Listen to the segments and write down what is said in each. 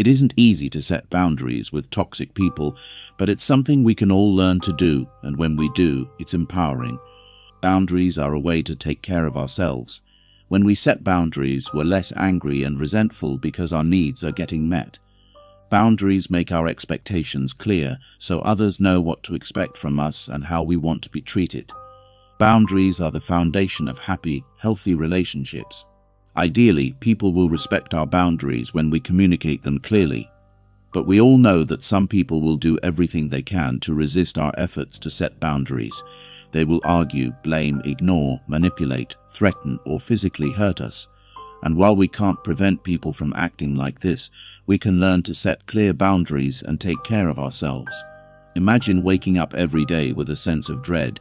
It isn't easy to set boundaries with toxic people, but it's something we can all learn to do, and when we do, it's empowering. Boundaries are a way to take care of ourselves. When we set boundaries, we're less angry and resentful because our needs are getting met. Boundaries make our expectations clear, so others know what to expect from us and how we want to be treated. Boundaries are the foundation of happy, healthy relationships. Ideally, people will respect our boundaries when we communicate them clearly. But we all know that some people will do everything they can to resist our efforts to set boundaries. They will argue, blame, ignore, manipulate, threaten, or physically hurt us. And while we can't prevent people from acting like this, we can learn to set clear boundaries and take care of ourselves. Imagine waking up every day with a sense of dread.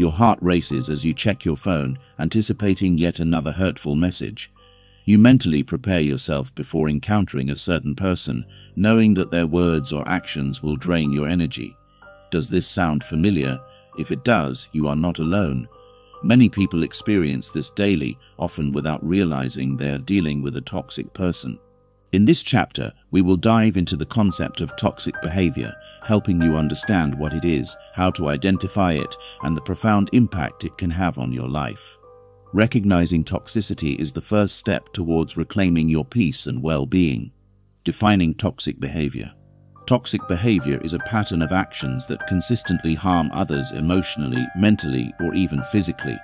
Your heart races as you check your phone, anticipating yet another hurtful message. You mentally prepare yourself before encountering a certain person, knowing that their words or actions will drain your energy. Does this sound familiar? If it does, you are not alone. Many people experience this daily, often without realizing they are dealing with a toxic person. In this chapter, we will dive into the concept of toxic behavior, helping you understand what it is, how to identify it, and the profound impact it can have on your life. Recognizing toxicity is the first step towards reclaiming your peace and well-being. Defining toxic behavior. Toxic behavior is a pattern of actions that consistently harm others emotionally, mentally, or even physically.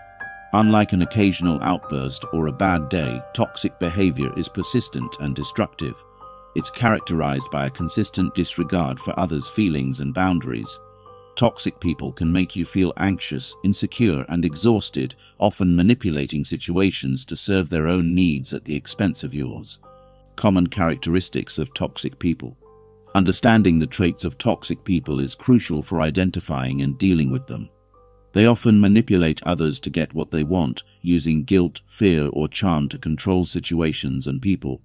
Unlike an occasional outburst or a bad day, toxic behavior is persistent and destructive. It's characterized by a consistent disregard for others' feelings and boundaries. Toxic people can make you feel anxious, insecure, and exhausted, often manipulating situations to serve their own needs at the expense of yours. Common characteristics of toxic people. Understanding the traits of toxic people is crucial for identifying and dealing with them. They often manipulate others to get what they want, using guilt, fear, or charm to control situations and people.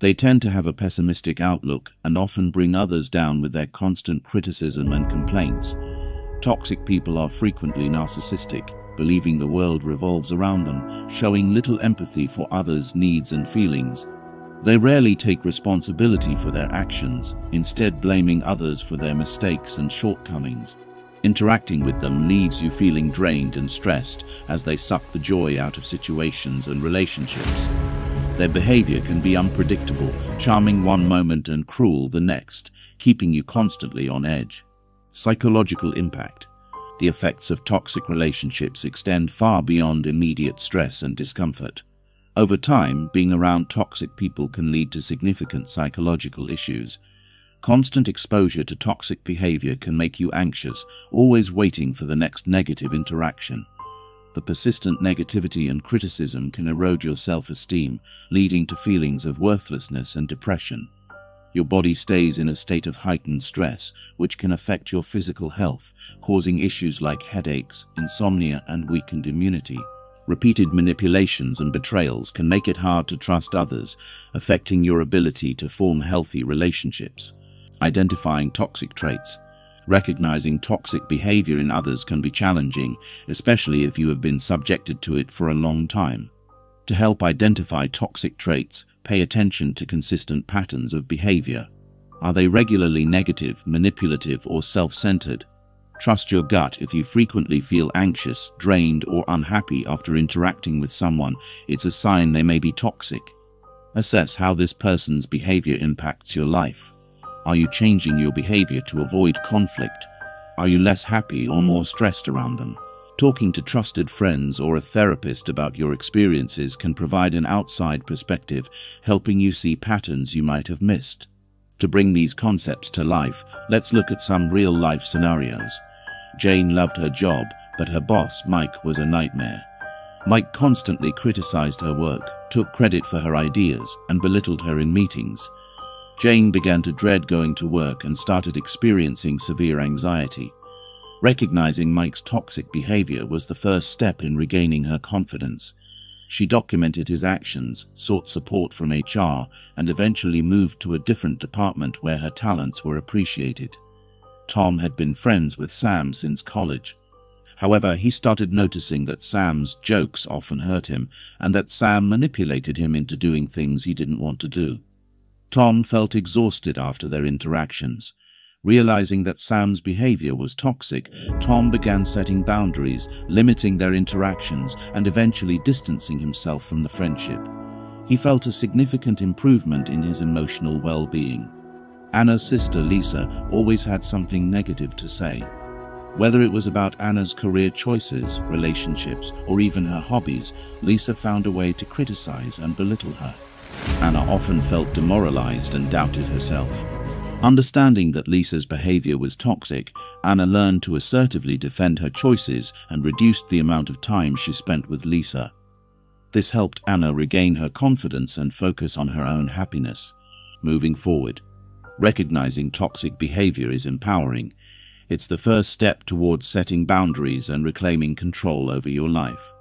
They tend to have a pessimistic outlook and often bring others down with their constant criticism and complaints. Toxic people are frequently narcissistic, believing the world revolves around them, showing little empathy for others' needs and feelings. They rarely take responsibility for their actions, instead blaming others for their mistakes and shortcomings. Interacting with them leaves you feeling drained and stressed as they suck the joy out of situations and relationships. Their behavior can be unpredictable, charming one moment and cruel the next, keeping you constantly on edge. Psychological impact. The effects of toxic relationships extend far beyond immediate stress and discomfort. Over time, being around toxic people can lead to significant psychological issues. Constant exposure to toxic behavior can make you anxious, always waiting for the next negative interaction. The persistent negativity and criticism can erode your self-esteem, leading to feelings of worthlessness and depression. Your body stays in a state of heightened stress, which can affect your physical health, causing issues like headaches, insomnia, and weakened immunity. Repeated manipulations and betrayals can make it hard to trust others, affecting your ability to form healthy relationships. Identifying toxic traits. Recognizing toxic behavior in others can be challenging, especially if you have been subjected to it for a long time. To help identify toxic traits, pay attention to consistent patterns of behavior. Are they regularly negative, manipulative, or self-centered? Trust your gut if you frequently feel anxious, drained, or unhappy after interacting with someone. It's a sign they may be toxic. Assess how this person's behavior impacts your life. Are you changing your behavior to avoid conflict? Are you less happy or more stressed around them? Talking to trusted friends or a therapist about your experiences can provide an outside perspective, helping you see patterns you might have missed. To bring these concepts to life, let's look at some real-life scenarios. Jane loved her job, but her boss, Mike, was a nightmare. Mike constantly criticized her work, took credit for her ideas, and belittled her in meetings. Jane began to dread going to work and started experiencing severe anxiety. Recognizing Mike's toxic behavior was the first step in regaining her confidence. She documented his actions, sought support from HR, and eventually moved to a different department where her talents were appreciated. Tom had been friends with Sam since college. However, he started noticing that Sam's jokes often hurt him and that Sam manipulated him into doing things he didn't want to do. Tom felt exhausted after their interactions. Realizing that Sam's behavior was toxic, Tom began setting boundaries, limiting their interactions, and eventually distancing himself from the friendship. He felt a significant improvement in his emotional well-being. Anna's sister Lisa always had something negative to say. Whether it was about Anna's career choices, relationships, or even her hobbies, Lisa found a way to criticize and belittle her. Anna often felt demoralized and doubted herself. Understanding that Lisa's behavior was toxic, Anna learned to assertively defend her choices and reduced the amount of time she spent with Lisa. This helped Anna regain her confidence and focus on her own happiness. Moving forward, recognizing toxic behavior is empowering. It's the first step towards setting boundaries and reclaiming control over your life.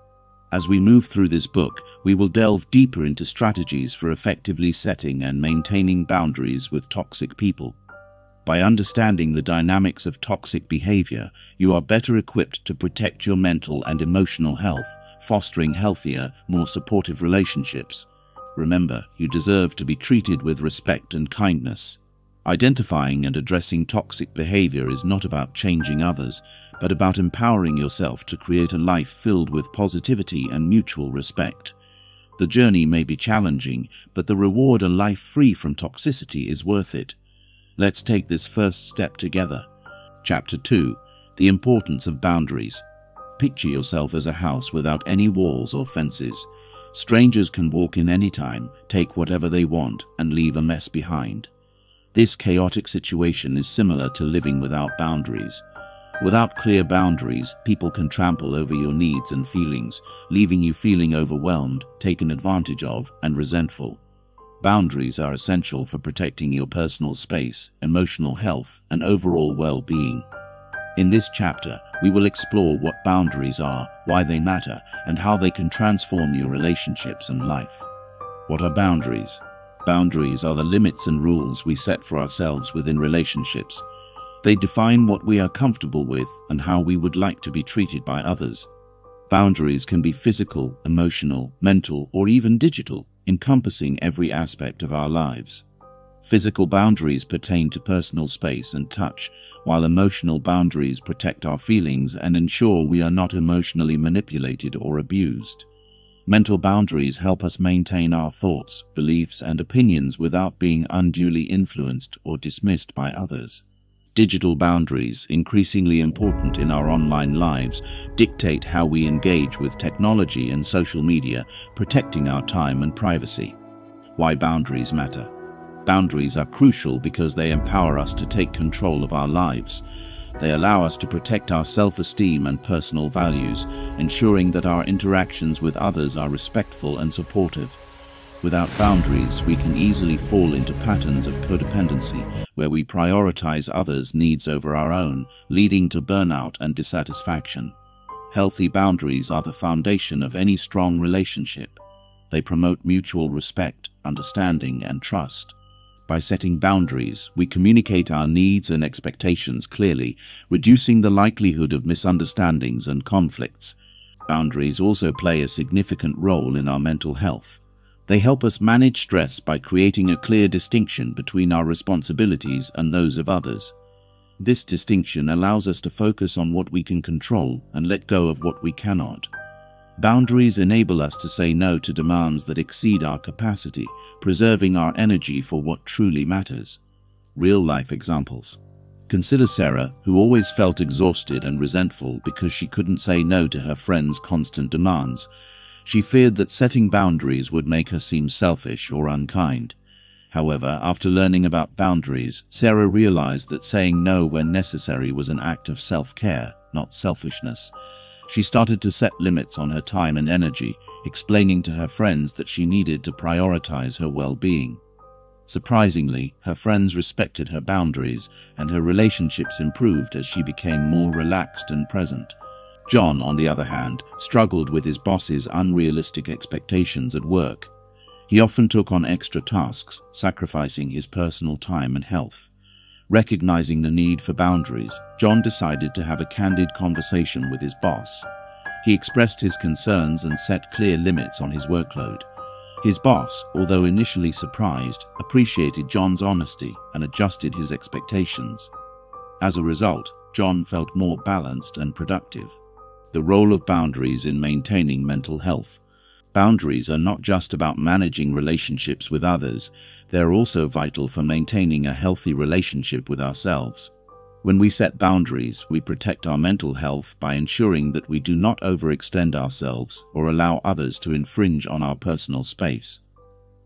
As we move through this book, we will delve deeper into strategies for effectively setting and maintaining boundaries with toxic people. By understanding the dynamics of toxic behavior, you are better equipped to protect your mental and emotional health, fostering healthier, more supportive relationships. Remember, you deserve to be treated with respect and kindness. Identifying and addressing toxic behavior is not about changing others, but about empowering yourself to create a life filled with positivity and mutual respect. The journey may be challenging, but the reward a life free from toxicity is worth it. Let's take this first step together. Chapter 2 The Importance of Boundaries. Picture yourself as a house without any walls or fences. Strangers can walk in any time, take whatever they want, and leave a mess behind. This chaotic situation is similar to living without boundaries. Without clear boundaries, people can trample over your needs and feelings, leaving you feeling overwhelmed, taken advantage of, and resentful. Boundaries are essential for protecting your personal space, emotional health, and overall well-being. In this chapter, we will explore what boundaries are, why they matter, and how they can transform your relationships and life. What are boundaries? Boundaries are the limits and rules we set for ourselves within relationships. They define what we are comfortable with and how we would like to be treated by others. Boundaries can be physical, emotional, mental, or even digital, encompassing every aspect of our lives. Physical boundaries pertain to personal space and touch, while emotional boundaries protect our feelings and ensure we are not emotionally manipulated or abused. Mental boundaries help us maintain our thoughts, beliefs, and opinions without being unduly influenced or dismissed by others. Digital boundaries, increasingly important in our online lives, dictate how we engage with technology and social media, protecting our time and privacy. Why boundaries matter. Boundaries are crucial because they empower us to take control of our lives. They allow us to protect our self-esteem and personal values, ensuring that our interactions with others are respectful and supportive. Without boundaries, we can easily fall into patterns of codependency, where we prioritize others' needs over our own, leading to burnout and dissatisfaction. Healthy boundaries are the foundation of any strong relationship. They promote mutual respect, understanding, and trust. By setting boundaries, we communicate our needs and expectations clearly, reducing the likelihood of misunderstandings and conflicts. Boundaries also play a significant role in our mental health. They help us manage stress by creating a clear distinction between our responsibilities and those of others. This distinction allows us to focus on what we can control and let go of what we cannot. Boundaries enable us to say no to demands that exceed our capacity, preserving our energy for what truly matters. Real-life examples. Consider Sarah, who always felt exhausted and resentful because she couldn't say no to her friends' constant demands. She feared that setting boundaries would make her seem selfish or unkind. However, after learning about boundaries, Sarah realized that saying no when necessary was an act of self-care, not selfishness. She started to set limits on her time and energy, explaining to her friends that she needed to prioritize her well-being. Surprisingly, her friends respected her boundaries and her relationships improved as she became more relaxed and present. John, on the other hand, struggled with his boss's unrealistic expectations at work. He often took on extra tasks, sacrificing his personal time and health. Recognizing the need for boundaries, John decided to have a candid conversation with his boss. He expressed his concerns and set clear limits on his workload. His boss, although initially surprised, appreciated John's honesty and adjusted his expectations. As a result, John felt more balanced and productive. The role of boundaries in maintaining mental health. Boundaries are not just about managing relationships with others, they're also vital for maintaining a healthy relationship with ourselves. When we set boundaries, we protect our mental health by ensuring that we do not overextend ourselves or allow others to infringe on our personal space.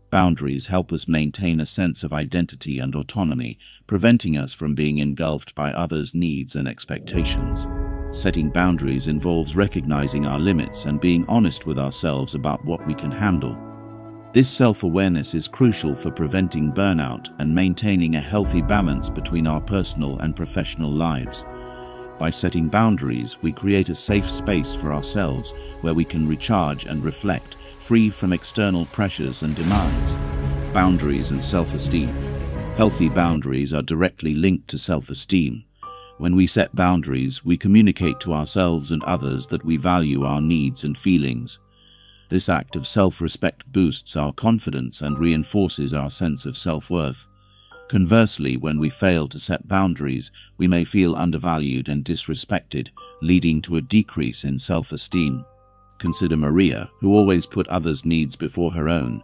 Boundaries help us maintain a sense of identity and autonomy, preventing us from being engulfed by others' needs and expectations. Setting boundaries involves recognizing our limits and being honest with ourselves about what we can handle. This self-awareness is crucial for preventing burnout and maintaining a healthy balance between our personal and professional lives. By setting boundaries, we create a safe space for ourselves where we can recharge and reflect, free from external pressures and demands. Boundaries and self-esteem. Healthy boundaries are directly linked to self-esteem. When we set boundaries, we communicate to ourselves and others that we value our needs and feelings. This act of self-respect boosts our confidence and reinforces our sense of self-worth. Conversely, when we fail to set boundaries, we may feel undervalued and disrespected, leading to a decrease in self-esteem. Consider Maria, who always put others' needs before her own.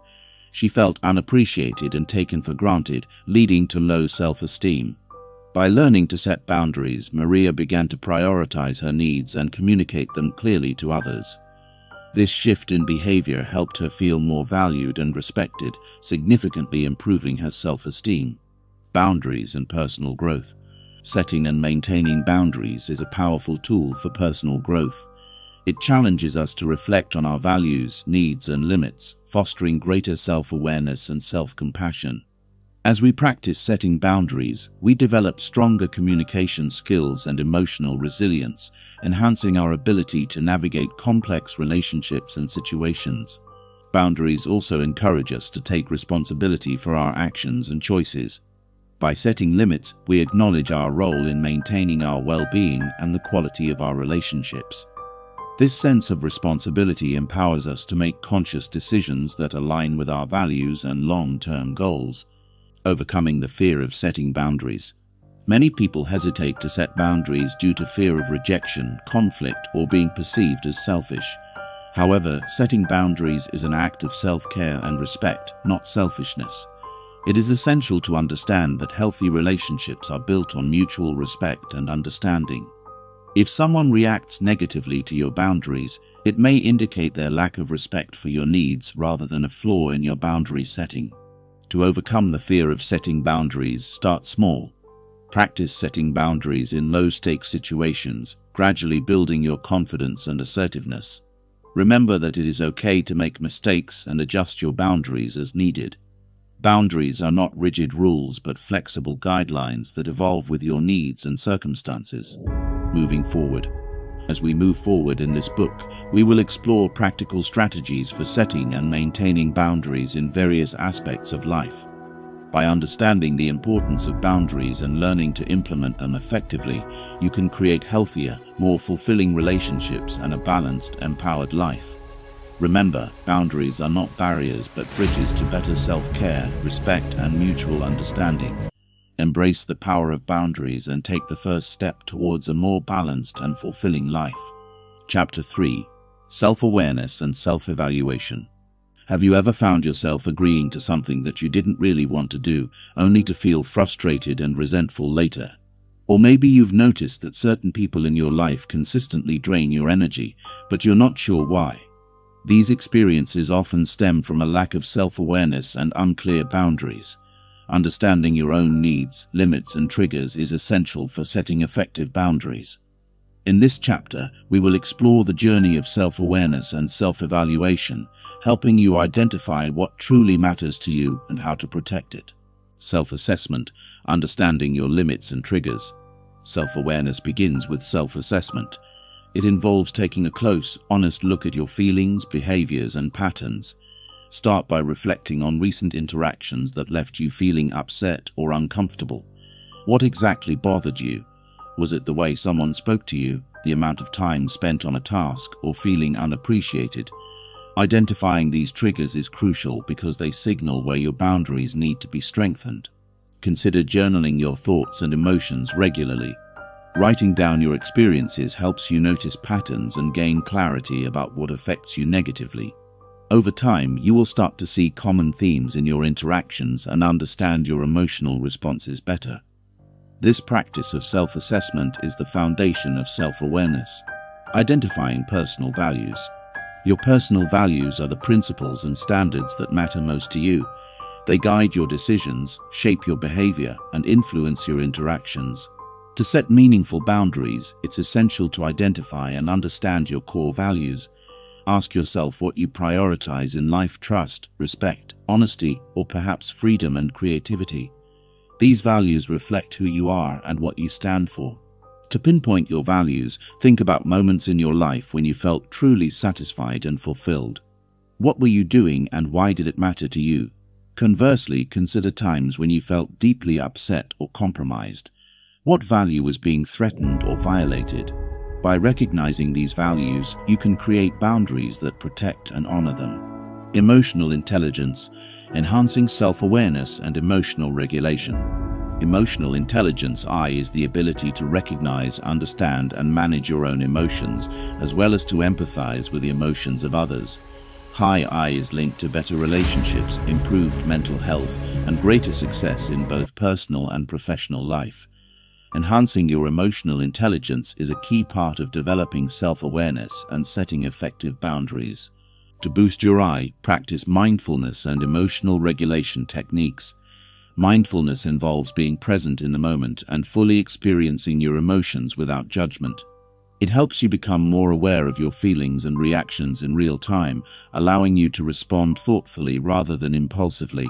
She felt unappreciated and taken for granted, leading to low self-esteem. By learning to set boundaries, Maria began to prioritize her needs and communicate them clearly to others. This shift in behavior helped her feel more valued and respected, significantly improving her self-esteem. Boundaries and personal growth. Setting and maintaining boundaries is a powerful tool for personal growth. It challenges us to reflect on our values, needs, and limits, fostering greater self-awareness and self-compassion. As we practice setting boundaries, we develop stronger communication skills and emotional resilience, enhancing our ability to navigate complex relationships and situations. Boundaries also encourage us to take responsibility for our actions and choices. By setting limits, we acknowledge our role in maintaining our well-being and the quality of our relationships. This sense of responsibility empowers us to make conscious decisions that align with our values and long-term goals overcoming the fear of setting boundaries. Many people hesitate to set boundaries due to fear of rejection, conflict, or being perceived as selfish. However, setting boundaries is an act of self-care and respect, not selfishness. It is essential to understand that healthy relationships are built on mutual respect and understanding. If someone reacts negatively to your boundaries, it may indicate their lack of respect for your needs rather than a flaw in your boundary setting. To overcome the fear of setting boundaries, start small. Practice setting boundaries in low-stakes situations, gradually building your confidence and assertiveness. Remember that it is okay to make mistakes and adjust your boundaries as needed. Boundaries are not rigid rules but flexible guidelines that evolve with your needs and circumstances. Moving forward. As we move forward in this book, we will explore practical strategies for setting and maintaining boundaries in various aspects of life. By understanding the importance of boundaries and learning to implement them effectively, you can create healthier, more fulfilling relationships and a balanced, empowered life. Remember, boundaries are not barriers but bridges to better self-care, respect and mutual understanding. Embrace the power of boundaries and take the first step towards a more balanced and fulfilling life. Chapter 3 Self-Awareness and Self-Evaluation Have you ever found yourself agreeing to something that you didn't really want to do, only to feel frustrated and resentful later? Or maybe you've noticed that certain people in your life consistently drain your energy, but you're not sure why. These experiences often stem from a lack of self-awareness and unclear boundaries. Understanding your own needs, limits and triggers is essential for setting effective boundaries. In this chapter, we will explore the journey of self-awareness and self-evaluation, helping you identify what truly matters to you and how to protect it. Self-assessment, understanding your limits and triggers. Self-awareness begins with self-assessment. It involves taking a close, honest look at your feelings, behaviors and patterns, Start by reflecting on recent interactions that left you feeling upset or uncomfortable. What exactly bothered you? Was it the way someone spoke to you, the amount of time spent on a task, or feeling unappreciated? Identifying these triggers is crucial because they signal where your boundaries need to be strengthened. Consider journaling your thoughts and emotions regularly. Writing down your experiences helps you notice patterns and gain clarity about what affects you negatively. Over time, you will start to see common themes in your interactions and understand your emotional responses better. This practice of self-assessment is the foundation of self-awareness. Identifying personal values. Your personal values are the principles and standards that matter most to you. They guide your decisions, shape your behavior, and influence your interactions. To set meaningful boundaries, it's essential to identify and understand your core values. Ask yourself what you prioritize in life trust, respect, honesty, or perhaps freedom and creativity. These values reflect who you are and what you stand for. To pinpoint your values, think about moments in your life when you felt truly satisfied and fulfilled. What were you doing and why did it matter to you? Conversely, consider times when you felt deeply upset or compromised. What value was being threatened or violated? By recognizing these values, you can create boundaries that protect and honor them. Emotional intelligence, enhancing self-awareness and emotional regulation. Emotional intelligence I is the ability to recognize, understand and manage your own emotions, as well as to empathize with the emotions of others. High I is linked to better relationships, improved mental health, and greater success in both personal and professional life. Enhancing your emotional intelligence is a key part of developing self-awareness and setting effective boundaries. To boost your I, practice mindfulness and emotional regulation techniques. Mindfulness involves being present in the moment and fully experiencing your emotions without judgment. It helps you become more aware of your feelings and reactions in real time, allowing you to respond thoughtfully rather than impulsively.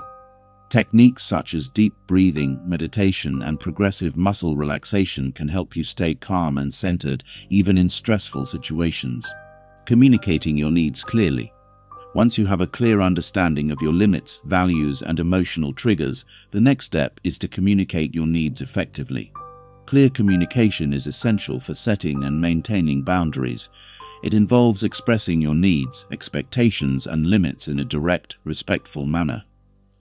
Techniques such as deep breathing, meditation, and progressive muscle relaxation can help you stay calm and centered even in stressful situations. Communicating your needs clearly. Once you have a clear understanding of your limits, values, and emotional triggers, the next step is to communicate your needs effectively. Clear communication is essential for setting and maintaining boundaries. It involves expressing your needs, expectations, and limits in a direct, respectful manner.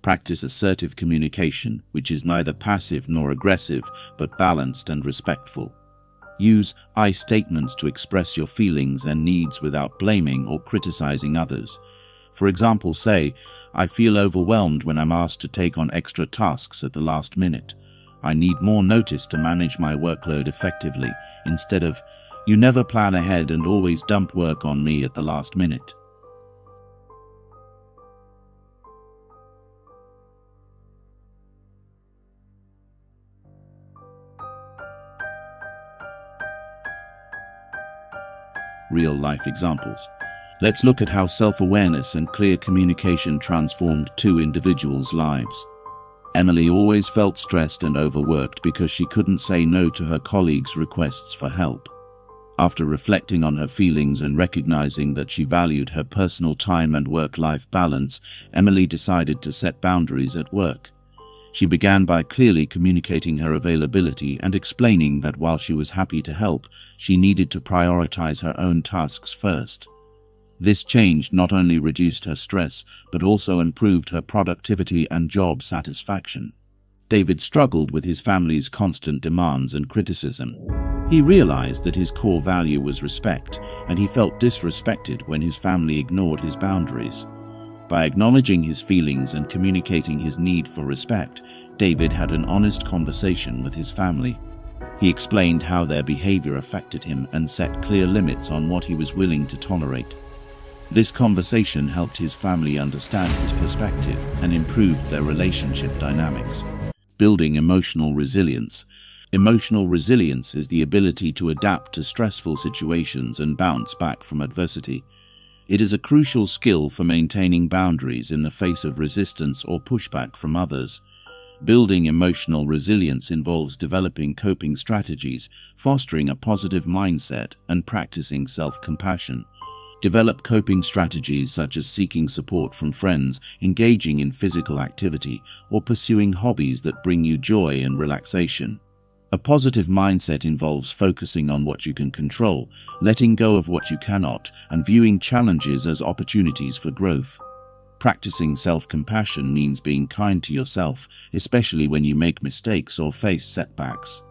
Practice assertive communication, which is neither passive nor aggressive, but balanced and respectful. Use I statements to express your feelings and needs without blaming or criticizing others. For example, say, I feel overwhelmed when I'm asked to take on extra tasks at the last minute. I need more notice to manage my workload effectively, instead of, you never plan ahead and always dump work on me at the last minute. Real life examples. Let's look at how self-awareness and clear communication transformed two individuals' lives. Emily always felt stressed and overworked because she couldn't say no to her colleagues' requests for help. After reflecting on her feelings and recognizing that she valued her personal time and work-life balance, Emily decided to set boundaries at work. She began by clearly communicating her availability and explaining that while she was happy to help, she needed to prioritize her own tasks first. This change not only reduced her stress, but also improved her productivity and job satisfaction. David struggled with his family's constant demands and criticism. He realized that his core value was respect, and he felt disrespected when his family ignored his boundaries. By acknowledging his feelings and communicating his need for respect, David had an honest conversation with his family. He explained how their behavior affected him and set clear limits on what he was willing to tolerate. This conversation helped his family understand his perspective and improved their relationship dynamics. Building emotional resilience. Emotional resilience is the ability to adapt to stressful situations and bounce back from adversity. It is a crucial skill for maintaining boundaries in the face of resistance or pushback from others. Building emotional resilience involves developing coping strategies, fostering a positive mindset, and practicing self-compassion. Develop coping strategies such as seeking support from friends, engaging in physical activity, or pursuing hobbies that bring you joy and relaxation. A positive mindset involves focusing on what you can control, letting go of what you cannot, and viewing challenges as opportunities for growth. Practicing self-compassion means being kind to yourself, especially when you make mistakes or face setbacks.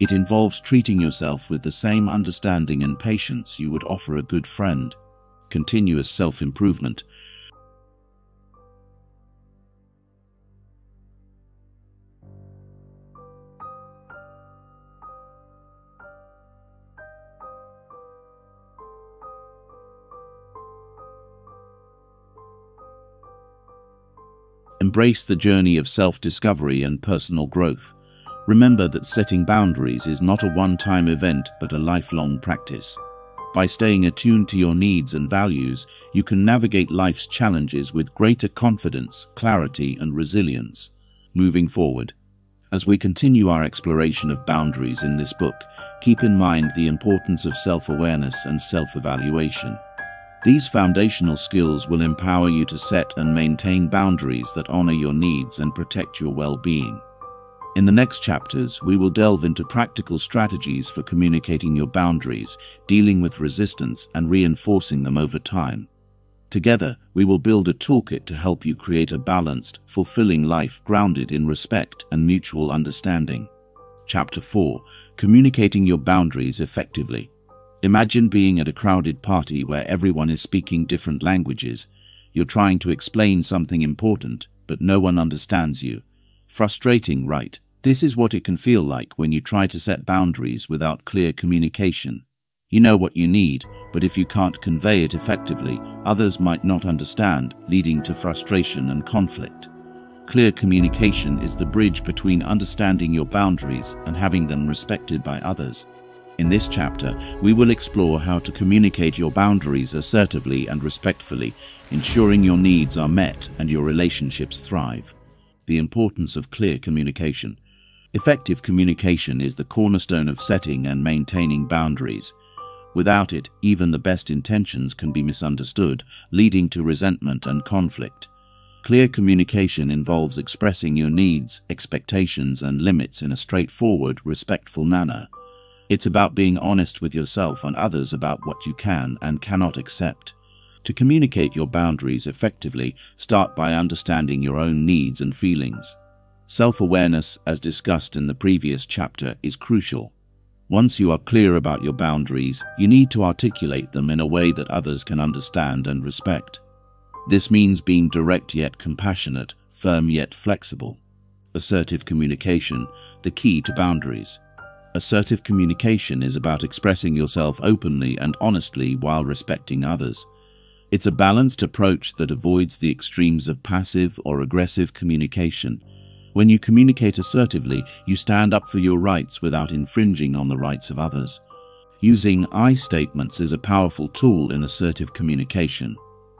It involves treating yourself with the same understanding and patience you would offer a good friend. Continuous self-improvement Embrace the journey of self-discovery and personal growth. Remember that setting boundaries is not a one-time event but a lifelong practice. By staying attuned to your needs and values, you can navigate life's challenges with greater confidence, clarity and resilience. Moving forward, as we continue our exploration of boundaries in this book, keep in mind the importance of self-awareness and self-evaluation. These foundational skills will empower you to set and maintain boundaries that honor your needs and protect your well-being. In the next chapters, we will delve into practical strategies for communicating your boundaries, dealing with resistance, and reinforcing them over time. Together, we will build a toolkit to help you create a balanced, fulfilling life grounded in respect and mutual understanding. Chapter 4 Communicating Your Boundaries Effectively Imagine being at a crowded party where everyone is speaking different languages. You're trying to explain something important, but no one understands you. Frustrating, right? This is what it can feel like when you try to set boundaries without clear communication. You know what you need, but if you can't convey it effectively, others might not understand, leading to frustration and conflict. Clear communication is the bridge between understanding your boundaries and having them respected by others. In this chapter, we will explore how to communicate your boundaries assertively and respectfully, ensuring your needs are met and your relationships thrive. The importance of clear communication. Effective communication is the cornerstone of setting and maintaining boundaries. Without it, even the best intentions can be misunderstood, leading to resentment and conflict. Clear communication involves expressing your needs, expectations, and limits in a straightforward, respectful manner. It's about being honest with yourself and others about what you can and cannot accept. To communicate your boundaries effectively, start by understanding your own needs and feelings. Self-awareness, as discussed in the previous chapter, is crucial. Once you are clear about your boundaries, you need to articulate them in a way that others can understand and respect. This means being direct yet compassionate, firm yet flexible. Assertive communication, the key to boundaries. Assertive communication is about expressing yourself openly and honestly while respecting others. It's a balanced approach that avoids the extremes of passive or aggressive communication. When you communicate assertively, you stand up for your rights without infringing on the rights of others. Using I statements is a powerful tool in assertive communication.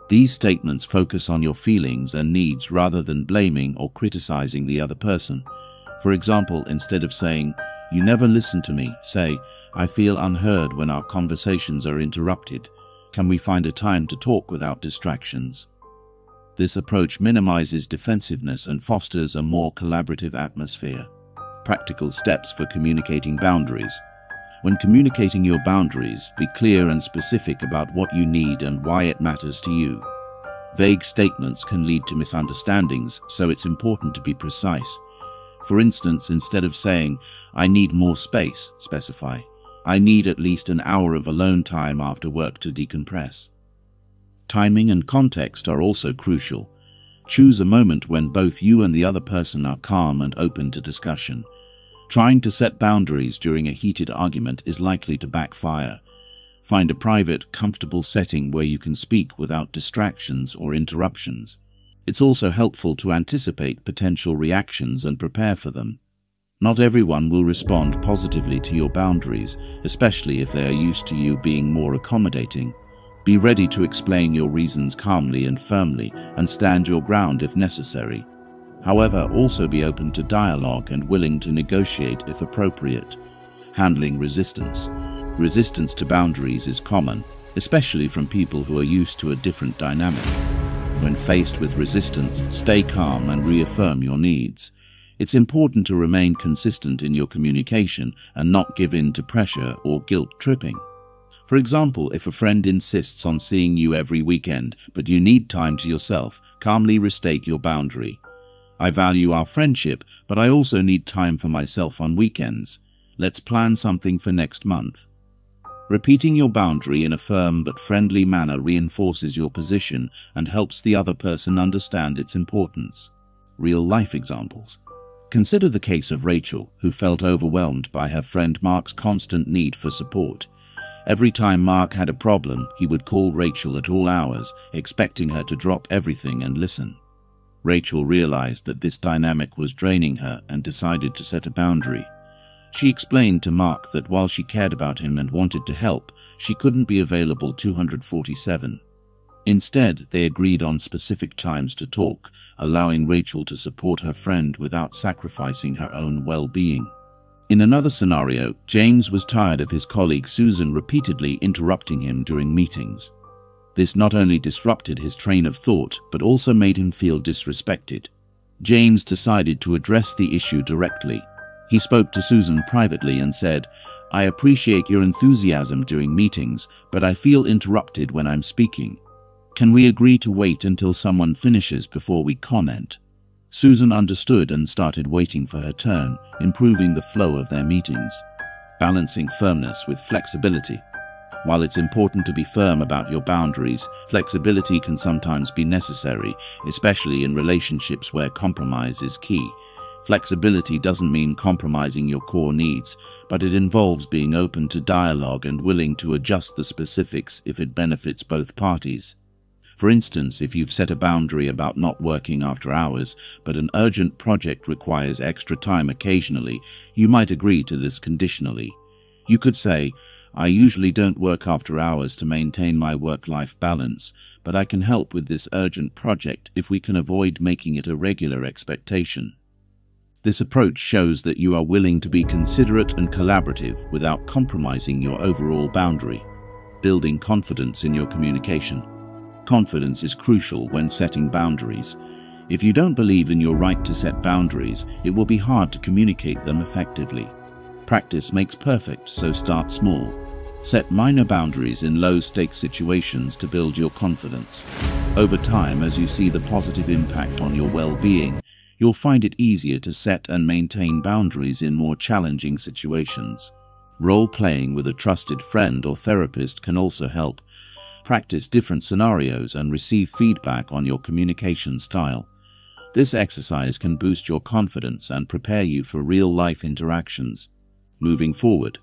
These statements focus on your feelings and needs rather than blaming or criticizing the other person. For example, instead of saying, you never listen to me. Say, I feel unheard when our conversations are interrupted. Can we find a time to talk without distractions? This approach minimizes defensiveness and fosters a more collaborative atmosphere. Practical steps for communicating boundaries. When communicating your boundaries, be clear and specific about what you need and why it matters to you. Vague statements can lead to misunderstandings, so it's important to be precise. For instance, instead of saying, I need more space, specify, I need at least an hour of alone time after work to decompress. Timing and context are also crucial. Choose a moment when both you and the other person are calm and open to discussion. Trying to set boundaries during a heated argument is likely to backfire. Find a private, comfortable setting where you can speak without distractions or interruptions. It's also helpful to anticipate potential reactions and prepare for them. Not everyone will respond positively to your boundaries, especially if they are used to you being more accommodating. Be ready to explain your reasons calmly and firmly and stand your ground if necessary. However, also be open to dialogue and willing to negotiate if appropriate. Handling resistance. Resistance to boundaries is common, especially from people who are used to a different dynamic. When faced with resistance, stay calm and reaffirm your needs. It's important to remain consistent in your communication and not give in to pressure or guilt tripping. For example, if a friend insists on seeing you every weekend, but you need time to yourself, calmly restate your boundary. I value our friendship, but I also need time for myself on weekends. Let's plan something for next month. Repeating your boundary in a firm but friendly manner reinforces your position and helps the other person understand its importance. Real life examples. Consider the case of Rachel, who felt overwhelmed by her friend Mark's constant need for support. Every time Mark had a problem, he would call Rachel at all hours, expecting her to drop everything and listen. Rachel realized that this dynamic was draining her and decided to set a boundary. She explained to Mark that while she cared about him and wanted to help, she couldn't be available 247 Instead, they agreed on specific times to talk, allowing Rachel to support her friend without sacrificing her own well-being. In another scenario, James was tired of his colleague Susan repeatedly interrupting him during meetings. This not only disrupted his train of thought, but also made him feel disrespected. James decided to address the issue directly. He spoke to Susan privately and said, I appreciate your enthusiasm during meetings, but I feel interrupted when I'm speaking. Can we agree to wait until someone finishes before we comment? Susan understood and started waiting for her turn, improving the flow of their meetings. Balancing firmness with flexibility. While it's important to be firm about your boundaries, flexibility can sometimes be necessary, especially in relationships where compromise is key. Flexibility doesn't mean compromising your core needs, but it involves being open to dialogue and willing to adjust the specifics if it benefits both parties. For instance, if you've set a boundary about not working after hours, but an urgent project requires extra time occasionally, you might agree to this conditionally. You could say, I usually don't work after hours to maintain my work-life balance, but I can help with this urgent project if we can avoid making it a regular expectation. This approach shows that you are willing to be considerate and collaborative without compromising your overall boundary, building confidence in your communication. Confidence is crucial when setting boundaries. If you don't believe in your right to set boundaries, it will be hard to communicate them effectively. Practice makes perfect, so start small. Set minor boundaries in low-stakes situations to build your confidence. Over time, as you see the positive impact on your well-being, you'll find it easier to set and maintain boundaries in more challenging situations. Role-playing with a trusted friend or therapist can also help, Practice different scenarios and receive feedback on your communication style. This exercise can boost your confidence and prepare you for real-life interactions. Moving forward,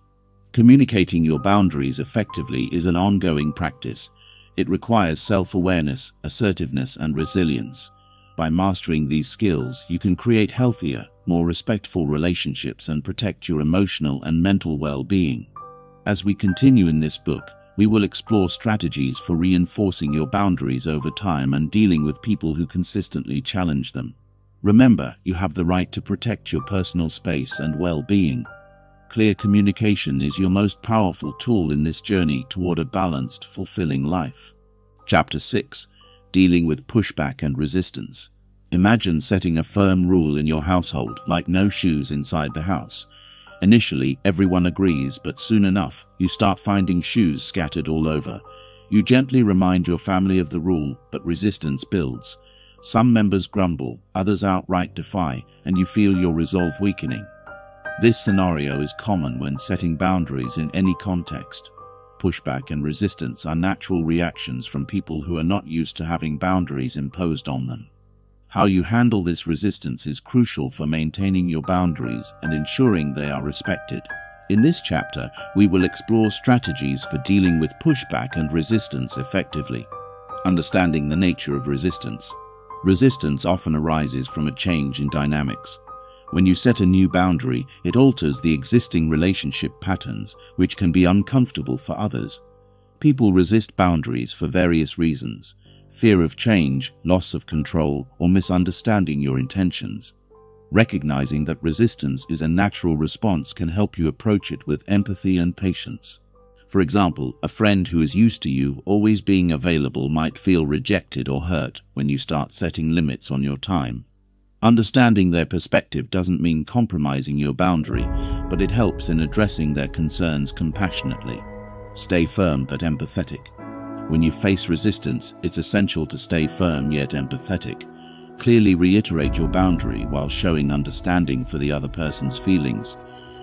communicating your boundaries effectively is an ongoing practice. It requires self-awareness, assertiveness, and resilience. By mastering these skills, you can create healthier, more respectful relationships and protect your emotional and mental well-being. As we continue in this book, we will explore strategies for reinforcing your boundaries over time and dealing with people who consistently challenge them. Remember, you have the right to protect your personal space and well-being. Clear communication is your most powerful tool in this journey toward a balanced, fulfilling life. Chapter 6 Dealing with Pushback and Resistance Imagine setting a firm rule in your household, like no shoes inside the house. Initially, everyone agrees, but soon enough, you start finding shoes scattered all over. You gently remind your family of the rule, but resistance builds. Some members grumble, others outright defy, and you feel your resolve weakening. This scenario is common when setting boundaries in any context. Pushback and resistance are natural reactions from people who are not used to having boundaries imposed on them. How you handle this resistance is crucial for maintaining your boundaries and ensuring they are respected. In this chapter, we will explore strategies for dealing with pushback and resistance effectively. Understanding the nature of resistance. Resistance often arises from a change in dynamics. When you set a new boundary, it alters the existing relationship patterns, which can be uncomfortable for others. People resist boundaries for various reasons, fear of change, loss of control, or misunderstanding your intentions. Recognizing that resistance is a natural response can help you approach it with empathy and patience. For example, a friend who is used to you always being available might feel rejected or hurt when you start setting limits on your time. Understanding their perspective doesn't mean compromising your boundary, but it helps in addressing their concerns compassionately. Stay firm but empathetic. When you face resistance, it's essential to stay firm yet empathetic. Clearly reiterate your boundary while showing understanding for the other person's feelings.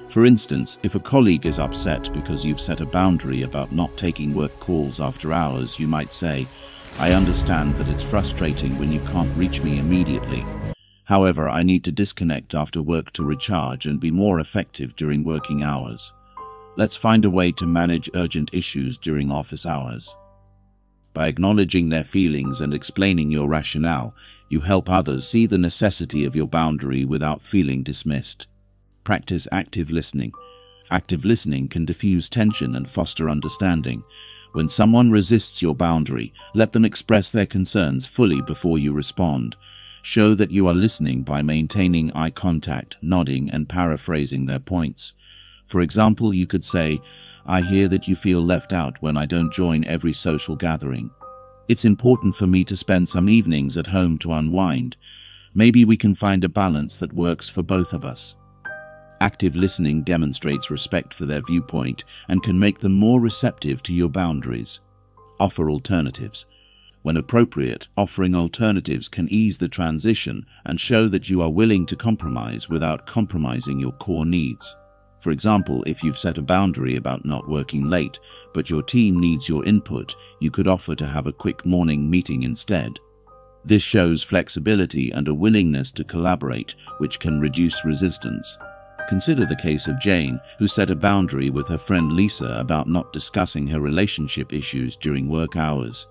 For instance, if a colleague is upset because you've set a boundary about not taking work calls after hours, you might say, I understand that it's frustrating when you can't reach me immediately. However, I need to disconnect after work to recharge and be more effective during working hours. Let's find a way to manage urgent issues during office hours. By acknowledging their feelings and explaining your rationale, you help others see the necessity of your boundary without feeling dismissed. Practice active listening. Active listening can diffuse tension and foster understanding. When someone resists your boundary, let them express their concerns fully before you respond. Show that you are listening by maintaining eye contact, nodding, and paraphrasing their points. For example, you could say, I hear that you feel left out when I don't join every social gathering. It's important for me to spend some evenings at home to unwind. Maybe we can find a balance that works for both of us. Active listening demonstrates respect for their viewpoint and can make them more receptive to your boundaries. Offer alternatives. When appropriate, offering alternatives can ease the transition and show that you are willing to compromise without compromising your core needs. For example, if you've set a boundary about not working late, but your team needs your input, you could offer to have a quick morning meeting instead. This shows flexibility and a willingness to collaborate, which can reduce resistance. Consider the case of Jane, who set a boundary with her friend Lisa about not discussing her relationship issues during work hours.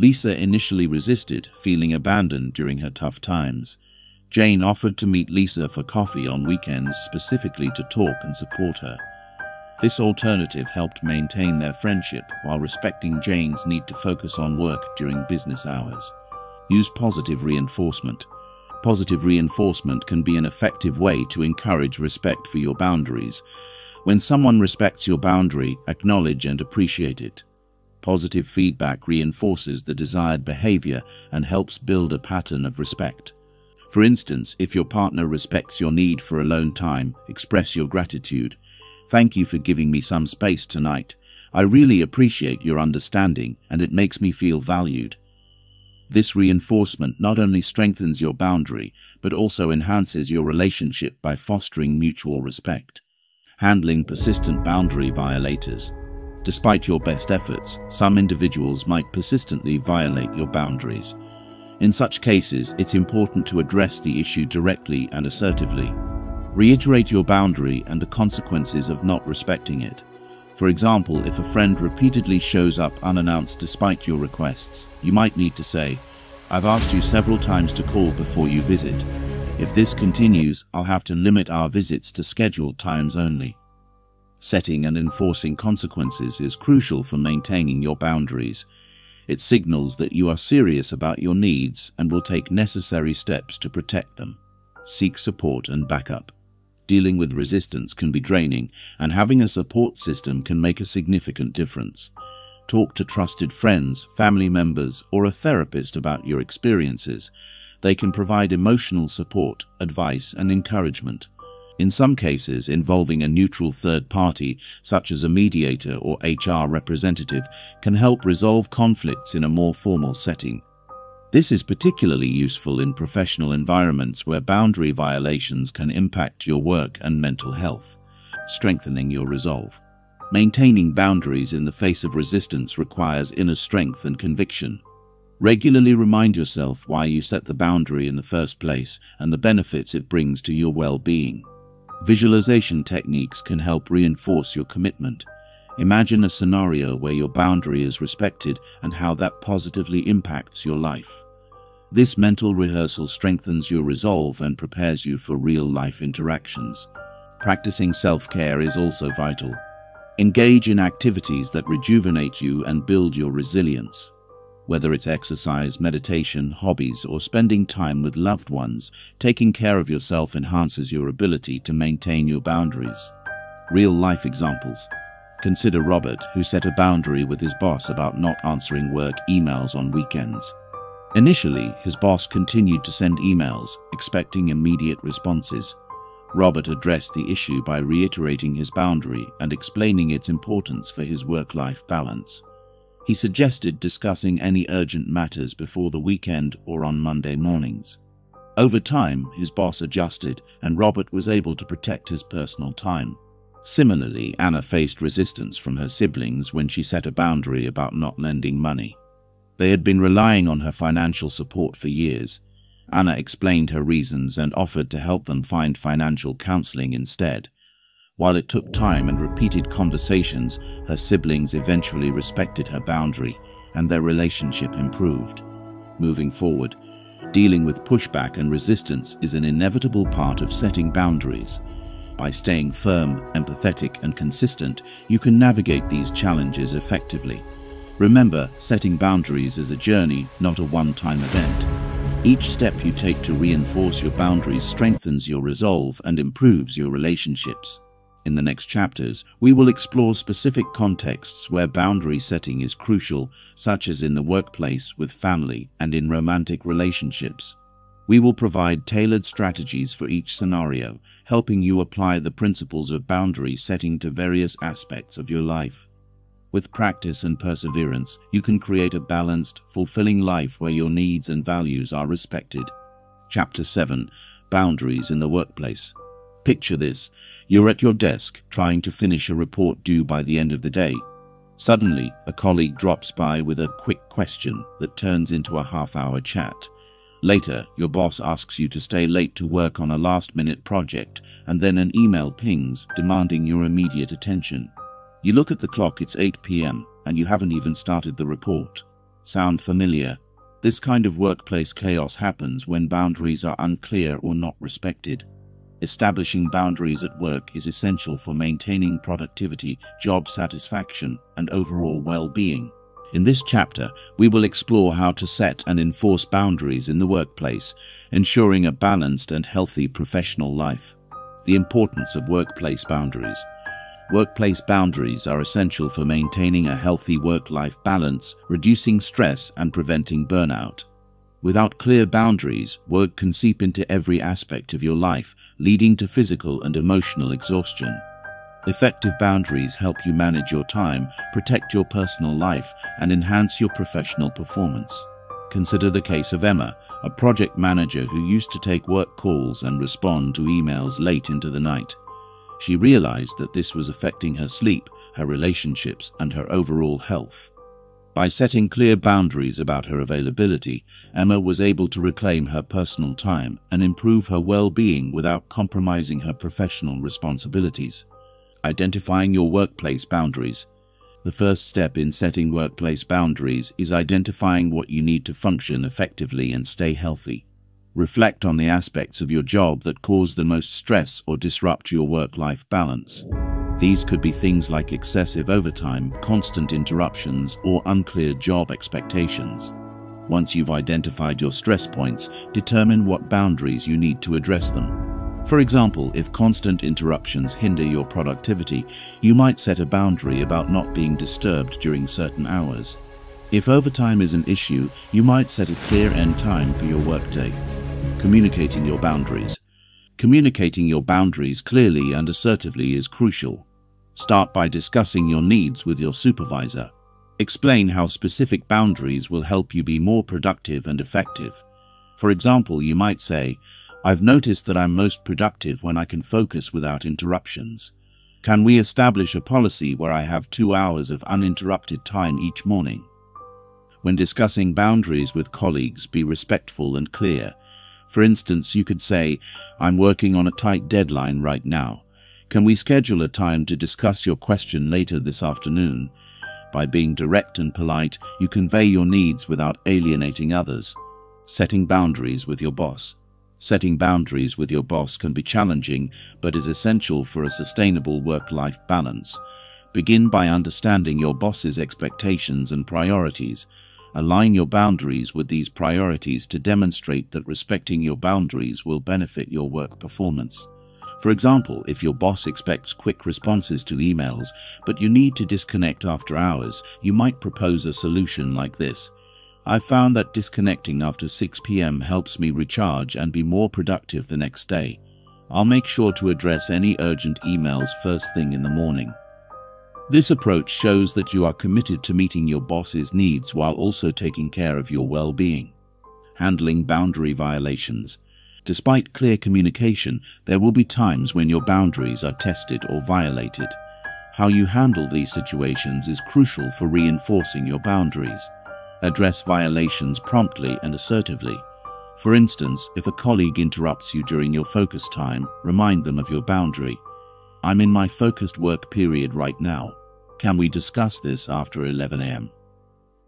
Lisa initially resisted, feeling abandoned during her tough times. Jane offered to meet Lisa for coffee on weekends specifically to talk and support her. This alternative helped maintain their friendship while respecting Jane's need to focus on work during business hours. Use positive reinforcement. Positive reinforcement can be an effective way to encourage respect for your boundaries. When someone respects your boundary, acknowledge and appreciate it. Positive feedback reinforces the desired behavior and helps build a pattern of respect. For instance, if your partner respects your need for alone time, express your gratitude. Thank you for giving me some space tonight. I really appreciate your understanding and it makes me feel valued. This reinforcement not only strengthens your boundary, but also enhances your relationship by fostering mutual respect. Handling persistent boundary violators. Despite your best efforts, some individuals might persistently violate your boundaries. In such cases, it's important to address the issue directly and assertively. Reiterate your boundary and the consequences of not respecting it. For example, if a friend repeatedly shows up unannounced despite your requests, you might need to say, I've asked you several times to call before you visit. If this continues, I'll have to limit our visits to scheduled times only. Setting and enforcing consequences is crucial for maintaining your boundaries. It signals that you are serious about your needs and will take necessary steps to protect them. Seek support and backup. Dealing with resistance can be draining, and having a support system can make a significant difference. Talk to trusted friends, family members, or a therapist about your experiences. They can provide emotional support, advice, and encouragement in some cases involving a neutral third party, such as a mediator or HR representative, can help resolve conflicts in a more formal setting. This is particularly useful in professional environments where boundary violations can impact your work and mental health, strengthening your resolve. Maintaining boundaries in the face of resistance requires inner strength and conviction. Regularly remind yourself why you set the boundary in the first place and the benefits it brings to your well-being. Visualization techniques can help reinforce your commitment. Imagine a scenario where your boundary is respected and how that positively impacts your life. This mental rehearsal strengthens your resolve and prepares you for real-life interactions. Practicing self-care is also vital. Engage in activities that rejuvenate you and build your resilience. Whether it's exercise, meditation, hobbies, or spending time with loved ones, taking care of yourself enhances your ability to maintain your boundaries. Real life examples. Consider Robert, who set a boundary with his boss about not answering work emails on weekends. Initially, his boss continued to send emails, expecting immediate responses. Robert addressed the issue by reiterating his boundary and explaining its importance for his work-life balance. He suggested discussing any urgent matters before the weekend or on Monday mornings. Over time, his boss adjusted and Robert was able to protect his personal time. Similarly, Anna faced resistance from her siblings when she set a boundary about not lending money. They had been relying on her financial support for years, Anna explained her reasons and offered to help them find financial counseling instead. While it took time and repeated conversations, her siblings eventually respected her boundary and their relationship improved. Moving forward, dealing with pushback and resistance is an inevitable part of setting boundaries. By staying firm, empathetic, and consistent, you can navigate these challenges effectively. Remember, setting boundaries is a journey, not a one-time event. Each step you take to reinforce your boundaries strengthens your resolve and improves your relationships. In the next chapters, we will explore specific contexts where boundary setting is crucial, such as in the workplace, with family, and in romantic relationships. We will provide tailored strategies for each scenario, helping you apply the principles of boundary setting to various aspects of your life. With practice and perseverance, you can create a balanced, fulfilling life where your needs and values are respected. Chapter 7 Boundaries in the Workplace Picture this. You're at your desk, trying to finish a report due by the end of the day. Suddenly, a colleague drops by with a quick question that turns into a half-hour chat. Later, your boss asks you to stay late to work on a last-minute project, and then an email pings demanding your immediate attention. You look at the clock, it's 8 p.m., and you haven't even started the report. Sound familiar? This kind of workplace chaos happens when boundaries are unclear or not respected. Establishing boundaries at work is essential for maintaining productivity, job satisfaction, and overall well-being. In this chapter, we will explore how to set and enforce boundaries in the workplace, ensuring a balanced and healthy professional life. The importance of workplace boundaries. Workplace boundaries are essential for maintaining a healthy work-life balance, reducing stress and preventing burnout. Without clear boundaries, work can seep into every aspect of your life, leading to physical and emotional exhaustion. Effective boundaries help you manage your time, protect your personal life, and enhance your professional performance. Consider the case of Emma, a project manager who used to take work calls and respond to emails late into the night. She realized that this was affecting her sleep, her relationships, and her overall health. By setting clear boundaries about her availability, Emma was able to reclaim her personal time and improve her well-being without compromising her professional responsibilities. Identifying your workplace boundaries. The first step in setting workplace boundaries is identifying what you need to function effectively and stay healthy. Reflect on the aspects of your job that cause the most stress or disrupt your work-life balance. These could be things like excessive overtime, constant interruptions, or unclear job expectations. Once you've identified your stress points, determine what boundaries you need to address them. For example, if constant interruptions hinder your productivity, you might set a boundary about not being disturbed during certain hours. If overtime is an issue, you might set a clear end time for your workday. Communicating your boundaries. Communicating your boundaries clearly and assertively is crucial. Start by discussing your needs with your supervisor. Explain how specific boundaries will help you be more productive and effective. For example, you might say, I've noticed that I'm most productive when I can focus without interruptions. Can we establish a policy where I have two hours of uninterrupted time each morning? When discussing boundaries with colleagues, be respectful and clear. For instance, you could say, I'm working on a tight deadline right now. Can we schedule a time to discuss your question later this afternoon? By being direct and polite, you convey your needs without alienating others. Setting boundaries with your boss. Setting boundaries with your boss can be challenging, but is essential for a sustainable work-life balance. Begin by understanding your boss's expectations and priorities. Align your boundaries with these priorities to demonstrate that respecting your boundaries will benefit your work performance. For example, if your boss expects quick responses to emails, but you need to disconnect after hours, you might propose a solution like this. I've found that disconnecting after 6 p.m. helps me recharge and be more productive the next day. I'll make sure to address any urgent emails first thing in the morning. This approach shows that you are committed to meeting your boss's needs while also taking care of your well-being. Handling boundary violations. Despite clear communication, there will be times when your boundaries are tested or violated. How you handle these situations is crucial for reinforcing your boundaries. Address violations promptly and assertively. For instance, if a colleague interrupts you during your focus time, remind them of your boundary. I'm in my focused work period right now. Can we discuss this after 11 am?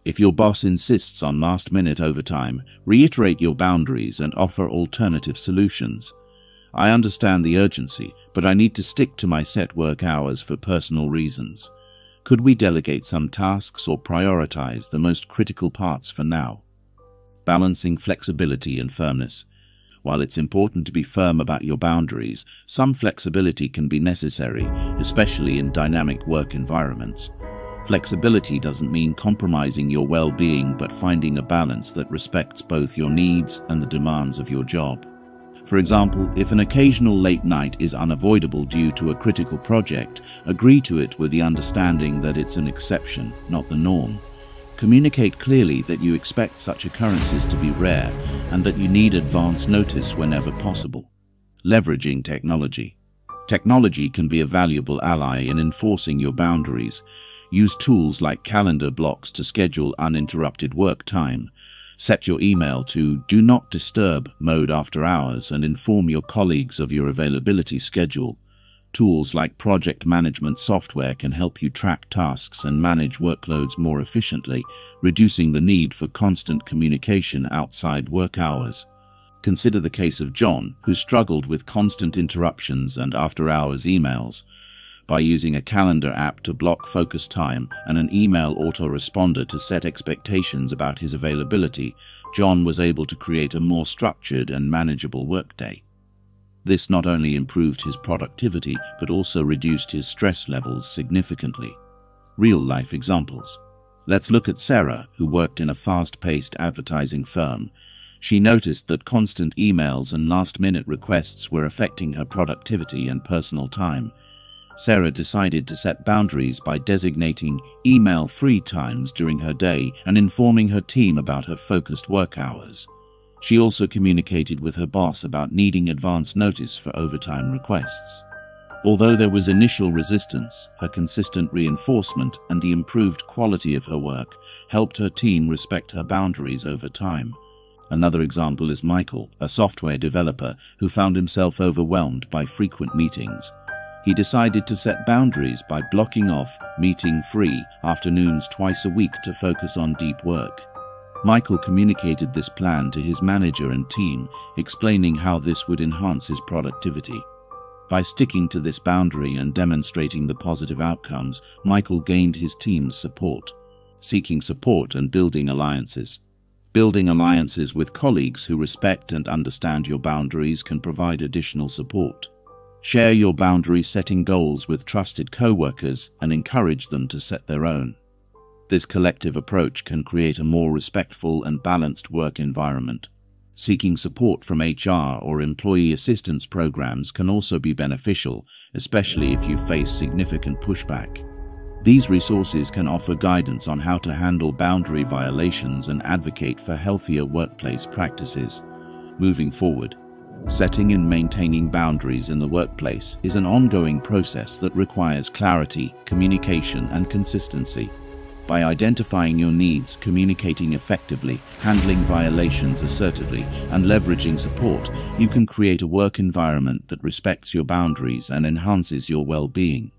If your boss insists on last-minute overtime, reiterate your boundaries and offer alternative solutions. I understand the urgency, but I need to stick to my set work hours for personal reasons. Could we delegate some tasks or prioritize the most critical parts for now? balancing flexibility and firmness. While it's important to be firm about your boundaries, some flexibility can be necessary, especially in dynamic work environments. Flexibility doesn't mean compromising your well-being but finding a balance that respects both your needs and the demands of your job. For example, if an occasional late night is unavoidable due to a critical project, agree to it with the understanding that it's an exception, not the norm. Communicate clearly that you expect such occurrences to be rare and that you need advance notice whenever possible. Leveraging technology. Technology can be a valuable ally in enforcing your boundaries. Use tools like calendar blocks to schedule uninterrupted work time. Set your email to Do Not Disturb mode after hours and inform your colleagues of your availability schedule. Tools like project management software can help you track tasks and manage workloads more efficiently, reducing the need for constant communication outside work hours. Consider the case of John, who struggled with constant interruptions and after-hours emails. By using a calendar app to block focus time and an email autoresponder to set expectations about his availability, John was able to create a more structured and manageable workday. This not only improved his productivity, but also reduced his stress levels significantly. Real-life examples. Let's look at Sarah, who worked in a fast-paced advertising firm. She noticed that constant emails and last-minute requests were affecting her productivity and personal time. Sarah decided to set boundaries by designating email-free times during her day and informing her team about her focused work hours. She also communicated with her boss about needing advance notice for overtime requests. Although there was initial resistance, her consistent reinforcement and the improved quality of her work helped her team respect her boundaries over time. Another example is Michael, a software developer who found himself overwhelmed by frequent meetings. He decided to set boundaries by blocking off meeting-free afternoons twice a week to focus on deep work. Michael communicated this plan to his manager and team, explaining how this would enhance his productivity. By sticking to this boundary and demonstrating the positive outcomes, Michael gained his team's support, seeking support and building alliances. Building alliances with colleagues who respect and understand your boundaries can provide additional support. Share your boundary setting goals with trusted co-workers and encourage them to set their own. This collective approach can create a more respectful and balanced work environment. Seeking support from HR or employee assistance programs can also be beneficial, especially if you face significant pushback. These resources can offer guidance on how to handle boundary violations and advocate for healthier workplace practices. Moving forward, setting and maintaining boundaries in the workplace is an ongoing process that requires clarity, communication, and consistency. By identifying your needs, communicating effectively, handling violations assertively, and leveraging support, you can create a work environment that respects your boundaries and enhances your well-being.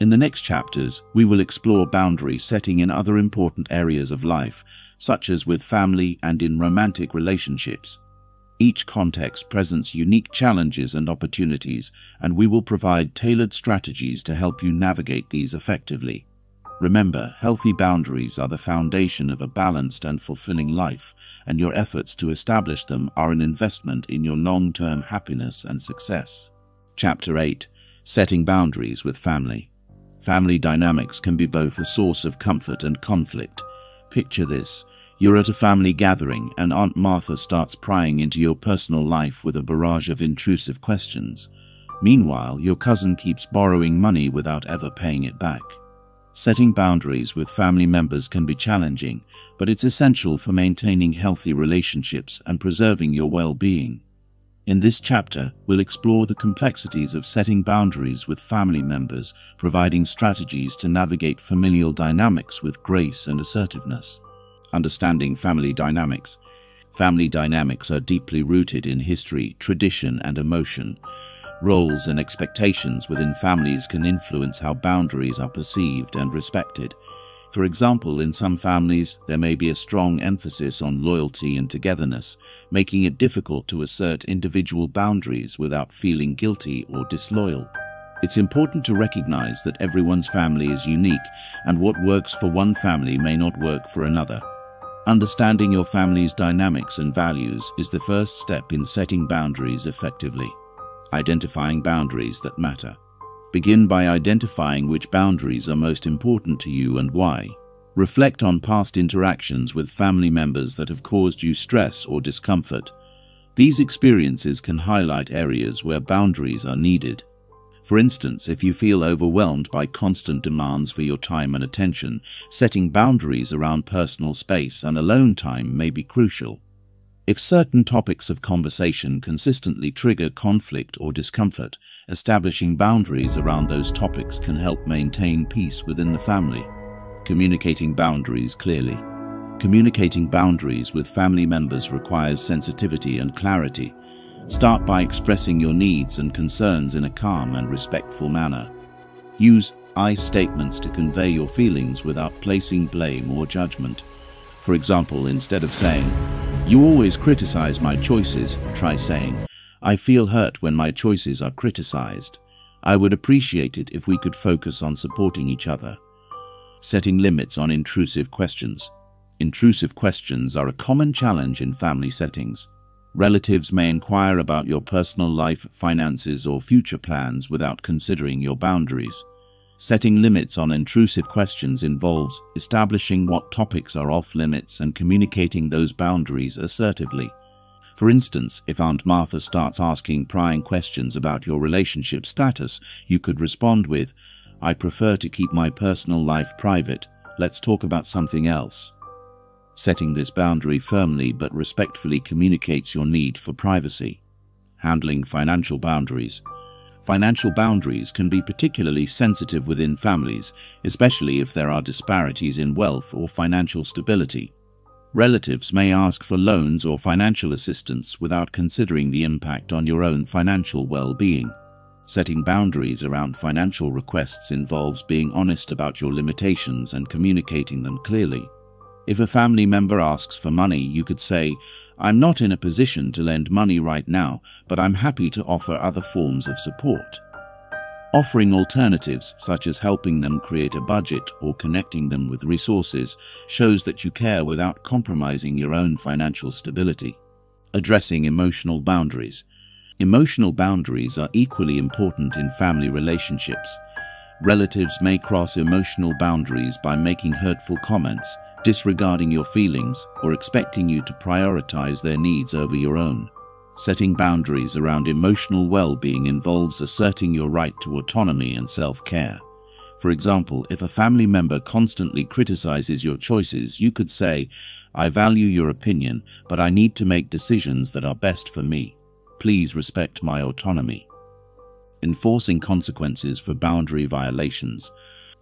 In the next chapters, we will explore boundary setting in other important areas of life, such as with family and in romantic relationships. Each context presents unique challenges and opportunities, and we will provide tailored strategies to help you navigate these effectively. Remember, healthy boundaries are the foundation of a balanced and fulfilling life, and your efforts to establish them are an investment in your long-term happiness and success. Chapter 8 Setting Boundaries with Family Family dynamics can be both a source of comfort and conflict. Picture this. You're at a family gathering and Aunt Martha starts prying into your personal life with a barrage of intrusive questions. Meanwhile, your cousin keeps borrowing money without ever paying it back. Setting boundaries with family members can be challenging, but it's essential for maintaining healthy relationships and preserving your well-being. In this chapter, we'll explore the complexities of setting boundaries with family members, providing strategies to navigate familial dynamics with grace and assertiveness. Understanding family dynamics. Family dynamics are deeply rooted in history, tradition, and emotion. Roles and expectations within families can influence how boundaries are perceived and respected. For example, in some families, there may be a strong emphasis on loyalty and togetherness, making it difficult to assert individual boundaries without feeling guilty or disloyal. It's important to recognize that everyone's family is unique, and what works for one family may not work for another. Understanding your family's dynamics and values is the first step in setting boundaries effectively. Identifying boundaries that matter. Begin by identifying which boundaries are most important to you and why. Reflect on past interactions with family members that have caused you stress or discomfort. These experiences can highlight areas where boundaries are needed. For instance, if you feel overwhelmed by constant demands for your time and attention, setting boundaries around personal space and alone time may be crucial. If certain topics of conversation consistently trigger conflict or discomfort, establishing boundaries around those topics can help maintain peace within the family. Communicating boundaries clearly. Communicating boundaries with family members requires sensitivity and clarity, Start by expressing your needs and concerns in a calm and respectful manner. Use I statements to convey your feelings without placing blame or judgment. For example, instead of saying, You always criticize my choices, try saying, I feel hurt when my choices are criticized. I would appreciate it if we could focus on supporting each other. Setting limits on intrusive questions. Intrusive questions are a common challenge in family settings. Relatives may inquire about your personal life, finances, or future plans without considering your boundaries. Setting limits on intrusive questions involves establishing what topics are off limits and communicating those boundaries assertively. For instance, if Aunt Martha starts asking prying questions about your relationship status, you could respond with, I prefer to keep my personal life private. Let's talk about something else. Setting this boundary firmly but respectfully communicates your need for privacy. Handling financial boundaries. Financial boundaries can be particularly sensitive within families, especially if there are disparities in wealth or financial stability. Relatives may ask for loans or financial assistance without considering the impact on your own financial well-being. Setting boundaries around financial requests involves being honest about your limitations and communicating them clearly. If a family member asks for money, you could say, I'm not in a position to lend money right now, but I'm happy to offer other forms of support. Offering alternatives, such as helping them create a budget or connecting them with resources, shows that you care without compromising your own financial stability. Addressing emotional boundaries. Emotional boundaries are equally important in family relationships. Relatives may cross emotional boundaries by making hurtful comments, disregarding your feelings, or expecting you to prioritize their needs over your own. Setting boundaries around emotional well-being involves asserting your right to autonomy and self-care. For example, if a family member constantly criticizes your choices, you could say, I value your opinion, but I need to make decisions that are best for me. Please respect my autonomy. Enforcing consequences for boundary violations.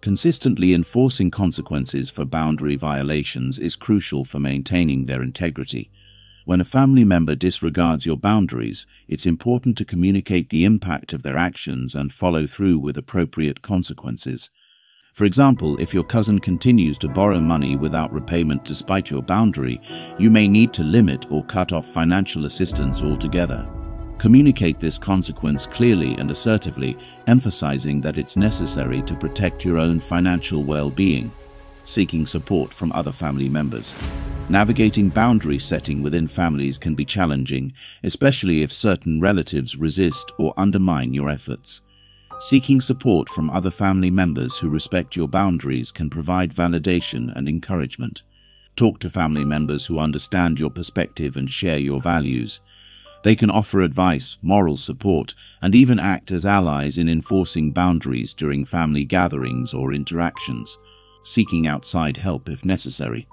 Consistently enforcing consequences for boundary violations is crucial for maintaining their integrity. When a family member disregards your boundaries, it's important to communicate the impact of their actions and follow through with appropriate consequences. For example, if your cousin continues to borrow money without repayment despite your boundary, you may need to limit or cut off financial assistance altogether. Communicate this consequence clearly and assertively, emphasizing that it's necessary to protect your own financial well-being. Seeking support from other family members. Navigating boundary setting within families can be challenging, especially if certain relatives resist or undermine your efforts. Seeking support from other family members who respect your boundaries can provide validation and encouragement. Talk to family members who understand your perspective and share your values. They can offer advice, moral support, and even act as allies in enforcing boundaries during family gatherings or interactions, seeking outside help if necessary.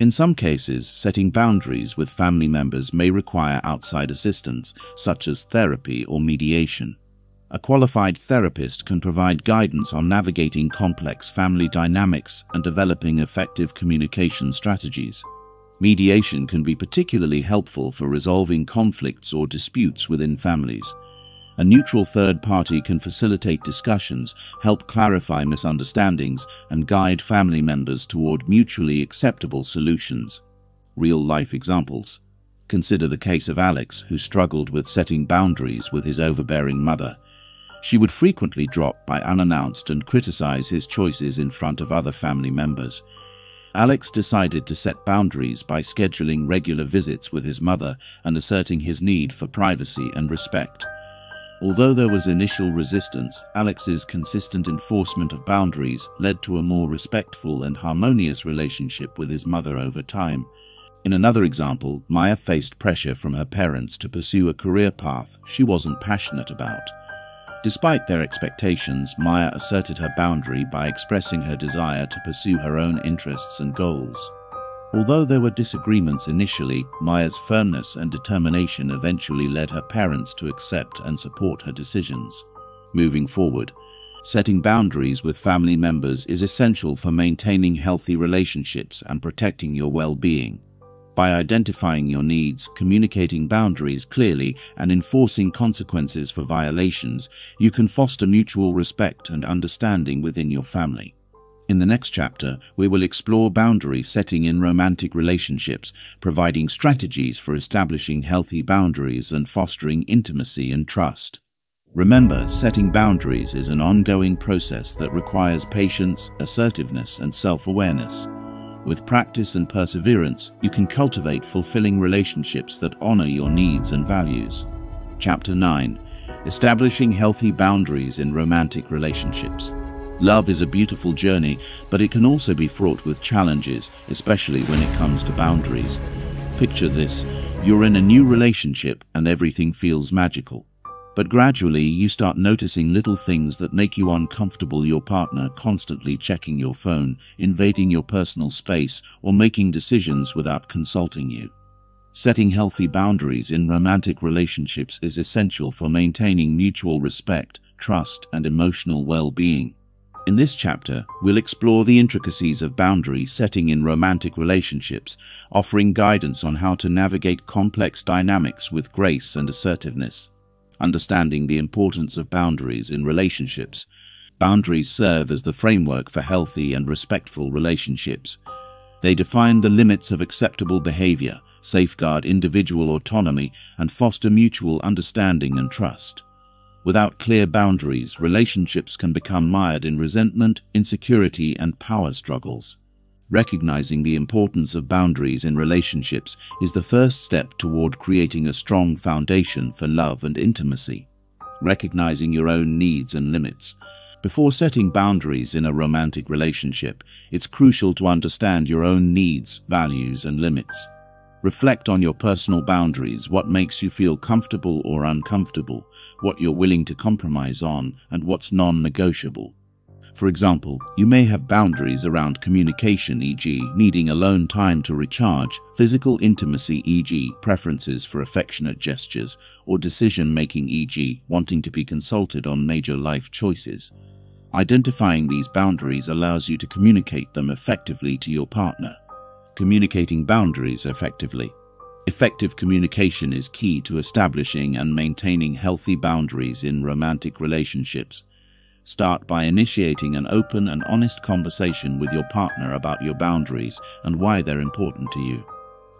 In some cases, setting boundaries with family members may require outside assistance, such as therapy or mediation. A qualified therapist can provide guidance on navigating complex family dynamics and developing effective communication strategies. Mediation can be particularly helpful for resolving conflicts or disputes within families. A neutral third party can facilitate discussions, help clarify misunderstandings, and guide family members toward mutually acceptable solutions. Real-life examples. Consider the case of Alex, who struggled with setting boundaries with his overbearing mother. She would frequently drop by unannounced and criticize his choices in front of other family members. Alex decided to set boundaries by scheduling regular visits with his mother and asserting his need for privacy and respect. Although there was initial resistance, Alex's consistent enforcement of boundaries led to a more respectful and harmonious relationship with his mother over time. In another example, Maya faced pressure from her parents to pursue a career path she wasn't passionate about. Despite their expectations, Maya asserted her boundary by expressing her desire to pursue her own interests and goals. Although there were disagreements initially, Maya's firmness and determination eventually led her parents to accept and support her decisions. Moving forward, setting boundaries with family members is essential for maintaining healthy relationships and protecting your well-being. By identifying your needs, communicating boundaries clearly, and enforcing consequences for violations, you can foster mutual respect and understanding within your family. In the next chapter, we will explore boundary setting in romantic relationships, providing strategies for establishing healthy boundaries and fostering intimacy and trust. Remember, setting boundaries is an ongoing process that requires patience, assertiveness, and self-awareness. With practice and perseverance, you can cultivate fulfilling relationships that honor your needs and values. Chapter 9 Establishing Healthy Boundaries in Romantic Relationships. Love is a beautiful journey, but it can also be fraught with challenges, especially when it comes to boundaries. Picture this you're in a new relationship and everything feels magical. But gradually, you start noticing little things that make you uncomfortable your partner constantly checking your phone, invading your personal space, or making decisions without consulting you. Setting healthy boundaries in romantic relationships is essential for maintaining mutual respect, trust, and emotional well-being. In this chapter, we'll explore the intricacies of boundary setting in romantic relationships, offering guidance on how to navigate complex dynamics with grace and assertiveness understanding the importance of boundaries in relationships. Boundaries serve as the framework for healthy and respectful relationships. They define the limits of acceptable behavior, safeguard individual autonomy, and foster mutual understanding and trust. Without clear boundaries, relationships can become mired in resentment, insecurity, and power struggles. Recognizing the importance of boundaries in relationships is the first step toward creating a strong foundation for love and intimacy. Recognizing your own needs and limits. Before setting boundaries in a romantic relationship, it's crucial to understand your own needs, values, and limits. Reflect on your personal boundaries, what makes you feel comfortable or uncomfortable, what you're willing to compromise on, and what's non-negotiable. For example, you may have boundaries around communication e.g. needing alone time to recharge, physical intimacy e.g. preferences for affectionate gestures, or decision-making e.g. wanting to be consulted on major life choices. Identifying these boundaries allows you to communicate them effectively to your partner. Communicating boundaries effectively. Effective communication is key to establishing and maintaining healthy boundaries in romantic relationships. Start by initiating an open and honest conversation with your partner about your boundaries and why they're important to you.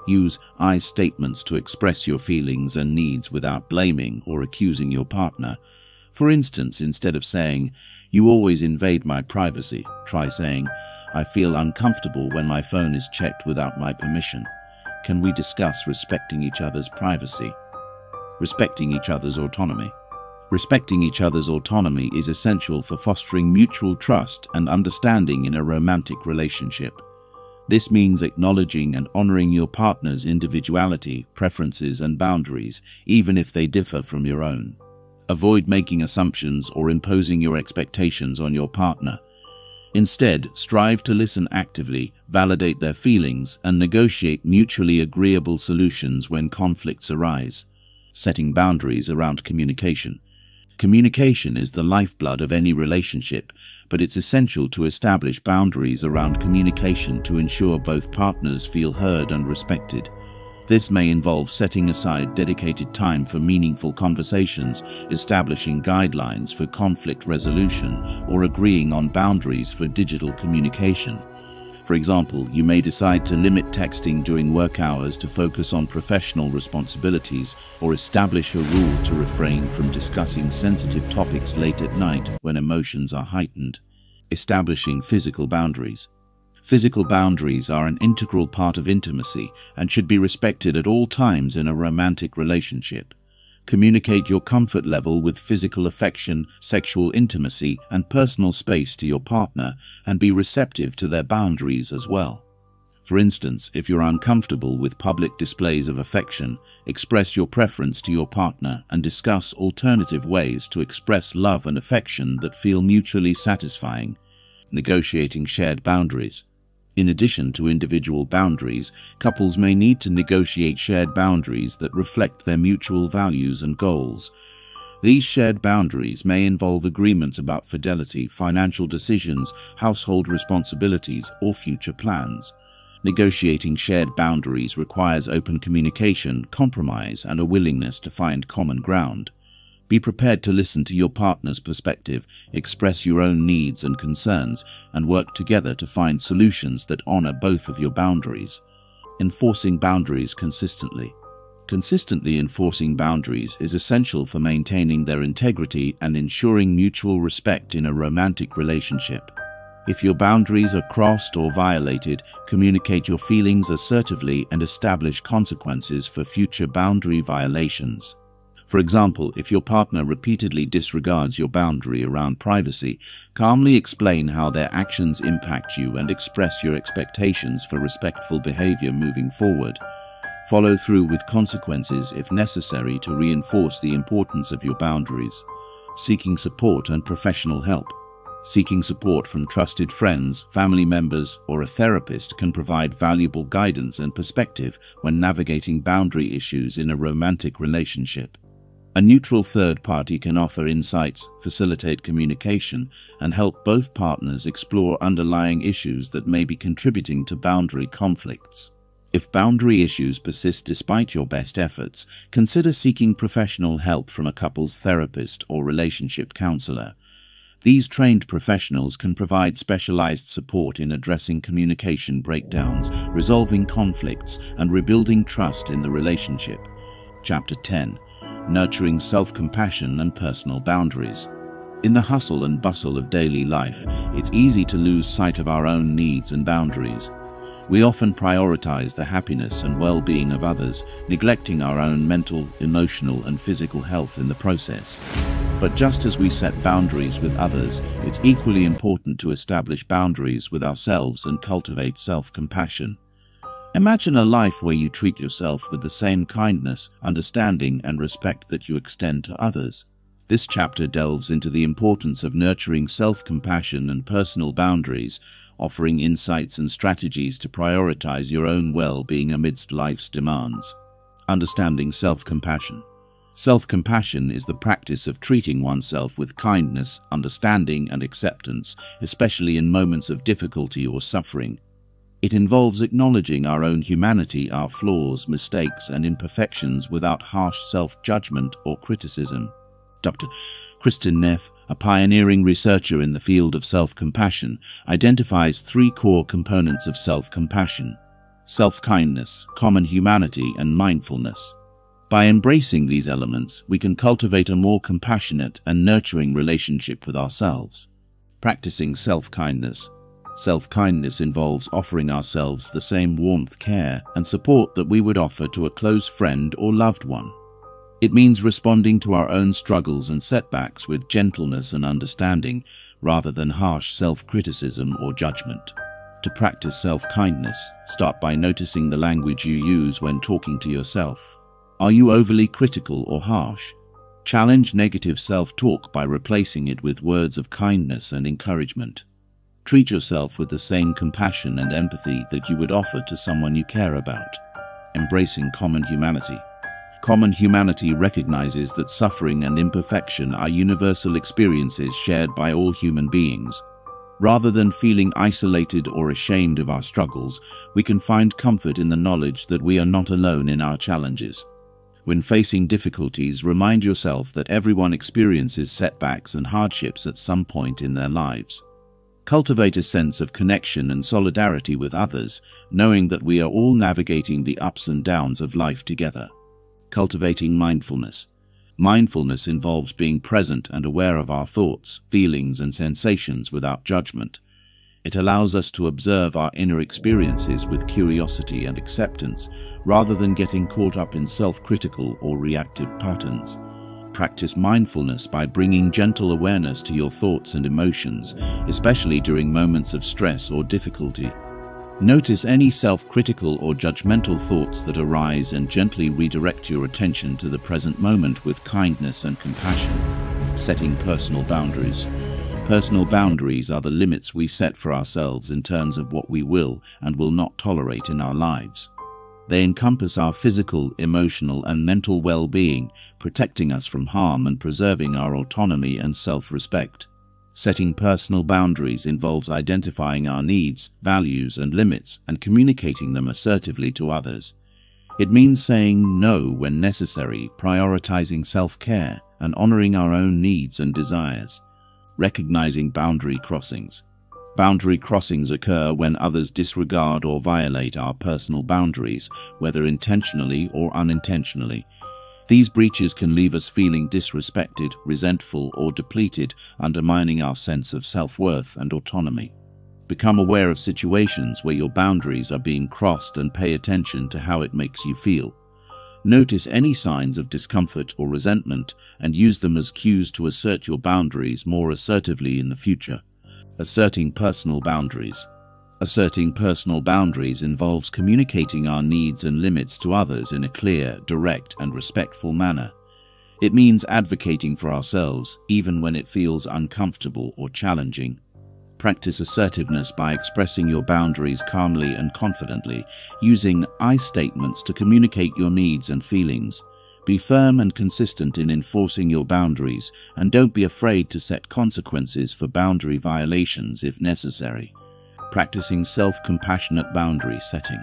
Use I statements to express your feelings and needs without blaming or accusing your partner. For instance, instead of saying, you always invade my privacy, try saying, I feel uncomfortable when my phone is checked without my permission. Can we discuss respecting each other's privacy? Respecting each other's autonomy. Respecting each other's autonomy is essential for fostering mutual trust and understanding in a romantic relationship. This means acknowledging and honoring your partner's individuality, preferences, and boundaries, even if they differ from your own. Avoid making assumptions or imposing your expectations on your partner. Instead, strive to listen actively, validate their feelings, and negotiate mutually agreeable solutions when conflicts arise. Setting boundaries around communication. Communication is the lifeblood of any relationship, but it's essential to establish boundaries around communication to ensure both partners feel heard and respected. This may involve setting aside dedicated time for meaningful conversations, establishing guidelines for conflict resolution, or agreeing on boundaries for digital communication. For example, you may decide to limit texting during work hours to focus on professional responsibilities or establish a rule to refrain from discussing sensitive topics late at night when emotions are heightened. Establishing physical boundaries. Physical boundaries are an integral part of intimacy and should be respected at all times in a romantic relationship. Communicate your comfort level with physical affection, sexual intimacy, and personal space to your partner, and be receptive to their boundaries as well. For instance, if you're uncomfortable with public displays of affection, express your preference to your partner and discuss alternative ways to express love and affection that feel mutually satisfying. Negotiating shared boundaries. In addition to individual boundaries, couples may need to negotiate shared boundaries that reflect their mutual values and goals. These shared boundaries may involve agreements about fidelity, financial decisions, household responsibilities, or future plans. Negotiating shared boundaries requires open communication, compromise, and a willingness to find common ground. Be prepared to listen to your partner's perspective, express your own needs and concerns, and work together to find solutions that honor both of your boundaries. Enforcing boundaries consistently. Consistently enforcing boundaries is essential for maintaining their integrity and ensuring mutual respect in a romantic relationship. If your boundaries are crossed or violated, communicate your feelings assertively and establish consequences for future boundary violations. For example, if your partner repeatedly disregards your boundary around privacy, calmly explain how their actions impact you and express your expectations for respectful behavior moving forward. Follow through with consequences if necessary to reinforce the importance of your boundaries. Seeking support and professional help. Seeking support from trusted friends, family members, or a therapist can provide valuable guidance and perspective when navigating boundary issues in a romantic relationship. A neutral third party can offer insights, facilitate communication, and help both partners explore underlying issues that may be contributing to boundary conflicts. If boundary issues persist despite your best efforts, consider seeking professional help from a couple's therapist or relationship counselor. These trained professionals can provide specialized support in addressing communication breakdowns, resolving conflicts, and rebuilding trust in the relationship. Chapter 10 nurturing self-compassion and personal boundaries. In the hustle and bustle of daily life, it's easy to lose sight of our own needs and boundaries. We often prioritize the happiness and well-being of others, neglecting our own mental, emotional and physical health in the process. But just as we set boundaries with others, it's equally important to establish boundaries with ourselves and cultivate self-compassion. Imagine a life where you treat yourself with the same kindness, understanding, and respect that you extend to others. This chapter delves into the importance of nurturing self-compassion and personal boundaries, offering insights and strategies to prioritize your own well-being amidst life's demands. Understanding self-compassion. Self-compassion is the practice of treating oneself with kindness, understanding, and acceptance, especially in moments of difficulty or suffering. It involves acknowledging our own humanity, our flaws, mistakes, and imperfections without harsh self-judgment or criticism. Dr. Kristin Neff, a pioneering researcher in the field of self-compassion, identifies three core components of self-compassion. Self-kindness, common humanity, and mindfulness. By embracing these elements, we can cultivate a more compassionate and nurturing relationship with ourselves. Practicing self-kindness Self-kindness involves offering ourselves the same warmth, care, and support that we would offer to a close friend or loved one. It means responding to our own struggles and setbacks with gentleness and understanding, rather than harsh self-criticism or judgment. To practice self-kindness, start by noticing the language you use when talking to yourself. Are you overly critical or harsh? Challenge negative self-talk by replacing it with words of kindness and encouragement. Treat yourself with the same compassion and empathy that you would offer to someone you care about. Embracing common humanity. Common humanity recognizes that suffering and imperfection are universal experiences shared by all human beings. Rather than feeling isolated or ashamed of our struggles, we can find comfort in the knowledge that we are not alone in our challenges. When facing difficulties, remind yourself that everyone experiences setbacks and hardships at some point in their lives. Cultivate a sense of connection and solidarity with others, knowing that we are all navigating the ups and downs of life together. Cultivating mindfulness. Mindfulness involves being present and aware of our thoughts, feelings, and sensations without judgment. It allows us to observe our inner experiences with curiosity and acceptance, rather than getting caught up in self-critical or reactive patterns. Practice mindfulness by bringing gentle awareness to your thoughts and emotions, especially during moments of stress or difficulty. Notice any self-critical or judgmental thoughts that arise and gently redirect your attention to the present moment with kindness and compassion. Setting personal boundaries. Personal boundaries are the limits we set for ourselves in terms of what we will and will not tolerate in our lives. They encompass our physical, emotional, and mental well-being, protecting us from harm and preserving our autonomy and self-respect. Setting personal boundaries involves identifying our needs, values, and limits and communicating them assertively to others. It means saying no when necessary, prioritizing self-care, and honoring our own needs and desires. Recognizing boundary crossings. Boundary crossings occur when others disregard or violate our personal boundaries, whether intentionally or unintentionally, these breaches can leave us feeling disrespected, resentful, or depleted, undermining our sense of self-worth and autonomy. Become aware of situations where your boundaries are being crossed and pay attention to how it makes you feel. Notice any signs of discomfort or resentment and use them as cues to assert your boundaries more assertively in the future. Asserting personal boundaries. Asserting personal boundaries involves communicating our needs and limits to others in a clear, direct, and respectful manner. It means advocating for ourselves, even when it feels uncomfortable or challenging. Practice assertiveness by expressing your boundaries calmly and confidently, using I statements to communicate your needs and feelings. Be firm and consistent in enforcing your boundaries, and don't be afraid to set consequences for boundary violations if necessary practicing self-compassionate boundary setting.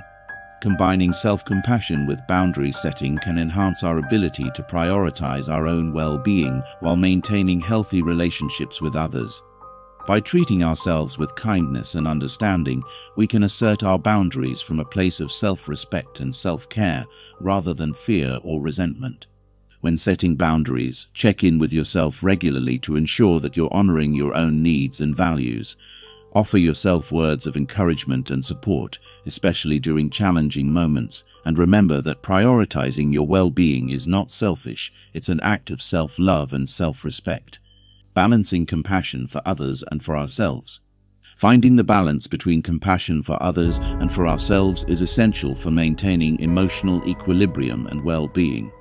Combining self-compassion with boundary setting can enhance our ability to prioritize our own well-being while maintaining healthy relationships with others. By treating ourselves with kindness and understanding, we can assert our boundaries from a place of self-respect and self-care rather than fear or resentment. When setting boundaries, check in with yourself regularly to ensure that you're honoring your own needs and values. Offer yourself words of encouragement and support, especially during challenging moments, and remember that prioritizing your well-being is not selfish, it's an act of self-love and self-respect. Balancing compassion for others and for ourselves. Finding the balance between compassion for others and for ourselves is essential for maintaining emotional equilibrium and well-being.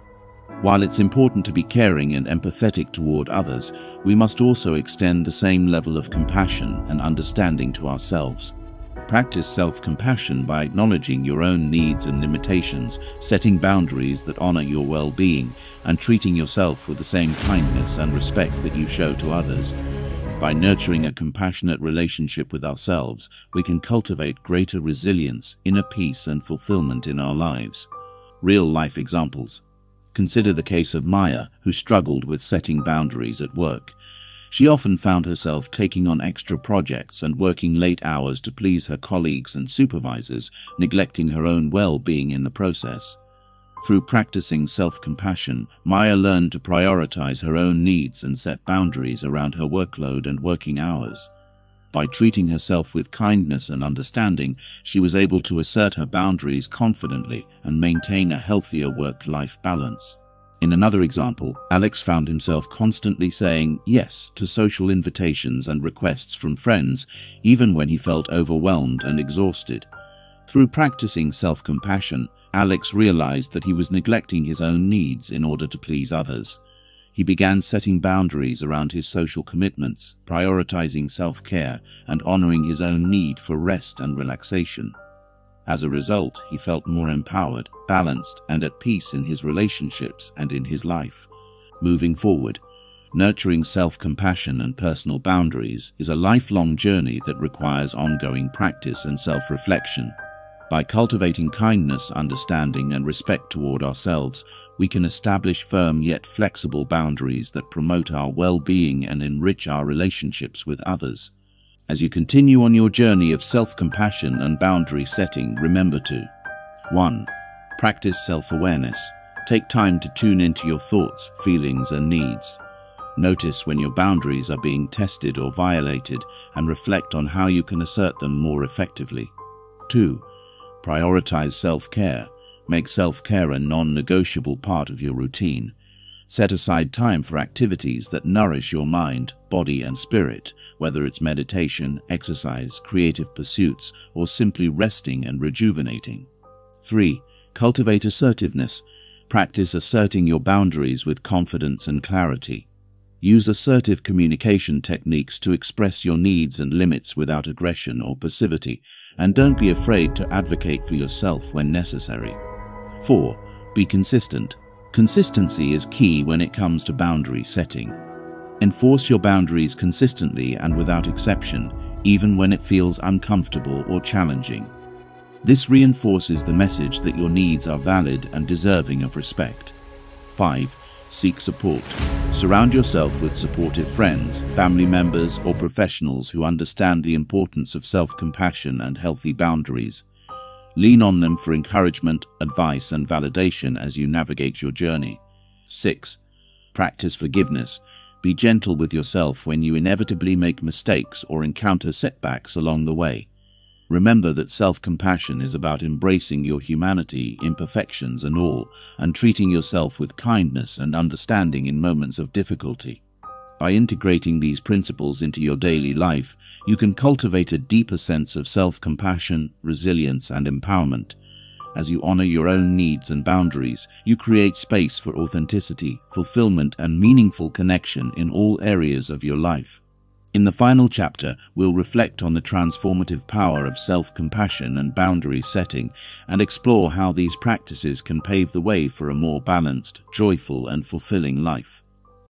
While it's important to be caring and empathetic toward others, we must also extend the same level of compassion and understanding to ourselves. Practice self-compassion by acknowledging your own needs and limitations, setting boundaries that honor your well-being, and treating yourself with the same kindness and respect that you show to others. By nurturing a compassionate relationship with ourselves, we can cultivate greater resilience, inner peace, and fulfillment in our lives. Real life examples. Consider the case of Maya, who struggled with setting boundaries at work. She often found herself taking on extra projects and working late hours to please her colleagues and supervisors, neglecting her own well-being in the process. Through practicing self-compassion, Maya learned to prioritize her own needs and set boundaries around her workload and working hours. By treating herself with kindness and understanding, she was able to assert her boundaries confidently and maintain a healthier work-life balance. In another example, Alex found himself constantly saying yes to social invitations and requests from friends, even when he felt overwhelmed and exhausted. Through practicing self-compassion, Alex realized that he was neglecting his own needs in order to please others. He began setting boundaries around his social commitments, prioritizing self-care and honoring his own need for rest and relaxation. As a result, he felt more empowered, balanced, and at peace in his relationships and in his life. Moving forward, nurturing self-compassion and personal boundaries is a lifelong journey that requires ongoing practice and self-reflection. By cultivating kindness, understanding, and respect toward ourselves, we can establish firm yet flexible boundaries that promote our well-being and enrich our relationships with others. As you continue on your journey of self-compassion and boundary setting, remember to 1. Practice self-awareness. Take time to tune into your thoughts, feelings, and needs. Notice when your boundaries are being tested or violated and reflect on how you can assert them more effectively. 2. Prioritize self-care. Make self-care a non-negotiable part of your routine. Set aside time for activities that nourish your mind, body and spirit, whether it's meditation, exercise, creative pursuits, or simply resting and rejuvenating. 3. Cultivate assertiveness. Practice asserting your boundaries with confidence and clarity. Use assertive communication techniques to express your needs and limits without aggression or passivity, and don't be afraid to advocate for yourself when necessary. 4. Be consistent. Consistency is key when it comes to boundary setting. Enforce your boundaries consistently and without exception, even when it feels uncomfortable or challenging. This reinforces the message that your needs are valid and deserving of respect. 5. Seek support. Surround yourself with supportive friends, family members, or professionals who understand the importance of self-compassion and healthy boundaries. Lean on them for encouragement, advice, and validation as you navigate your journey. 6. Practice forgiveness. Be gentle with yourself when you inevitably make mistakes or encounter setbacks along the way. Remember that self-compassion is about embracing your humanity, imperfections and all, and treating yourself with kindness and understanding in moments of difficulty. By integrating these principles into your daily life, you can cultivate a deeper sense of self-compassion, resilience and empowerment. As you honor your own needs and boundaries, you create space for authenticity, fulfillment and meaningful connection in all areas of your life. In the final chapter, we'll reflect on the transformative power of self-compassion and boundary setting and explore how these practices can pave the way for a more balanced, joyful and fulfilling life.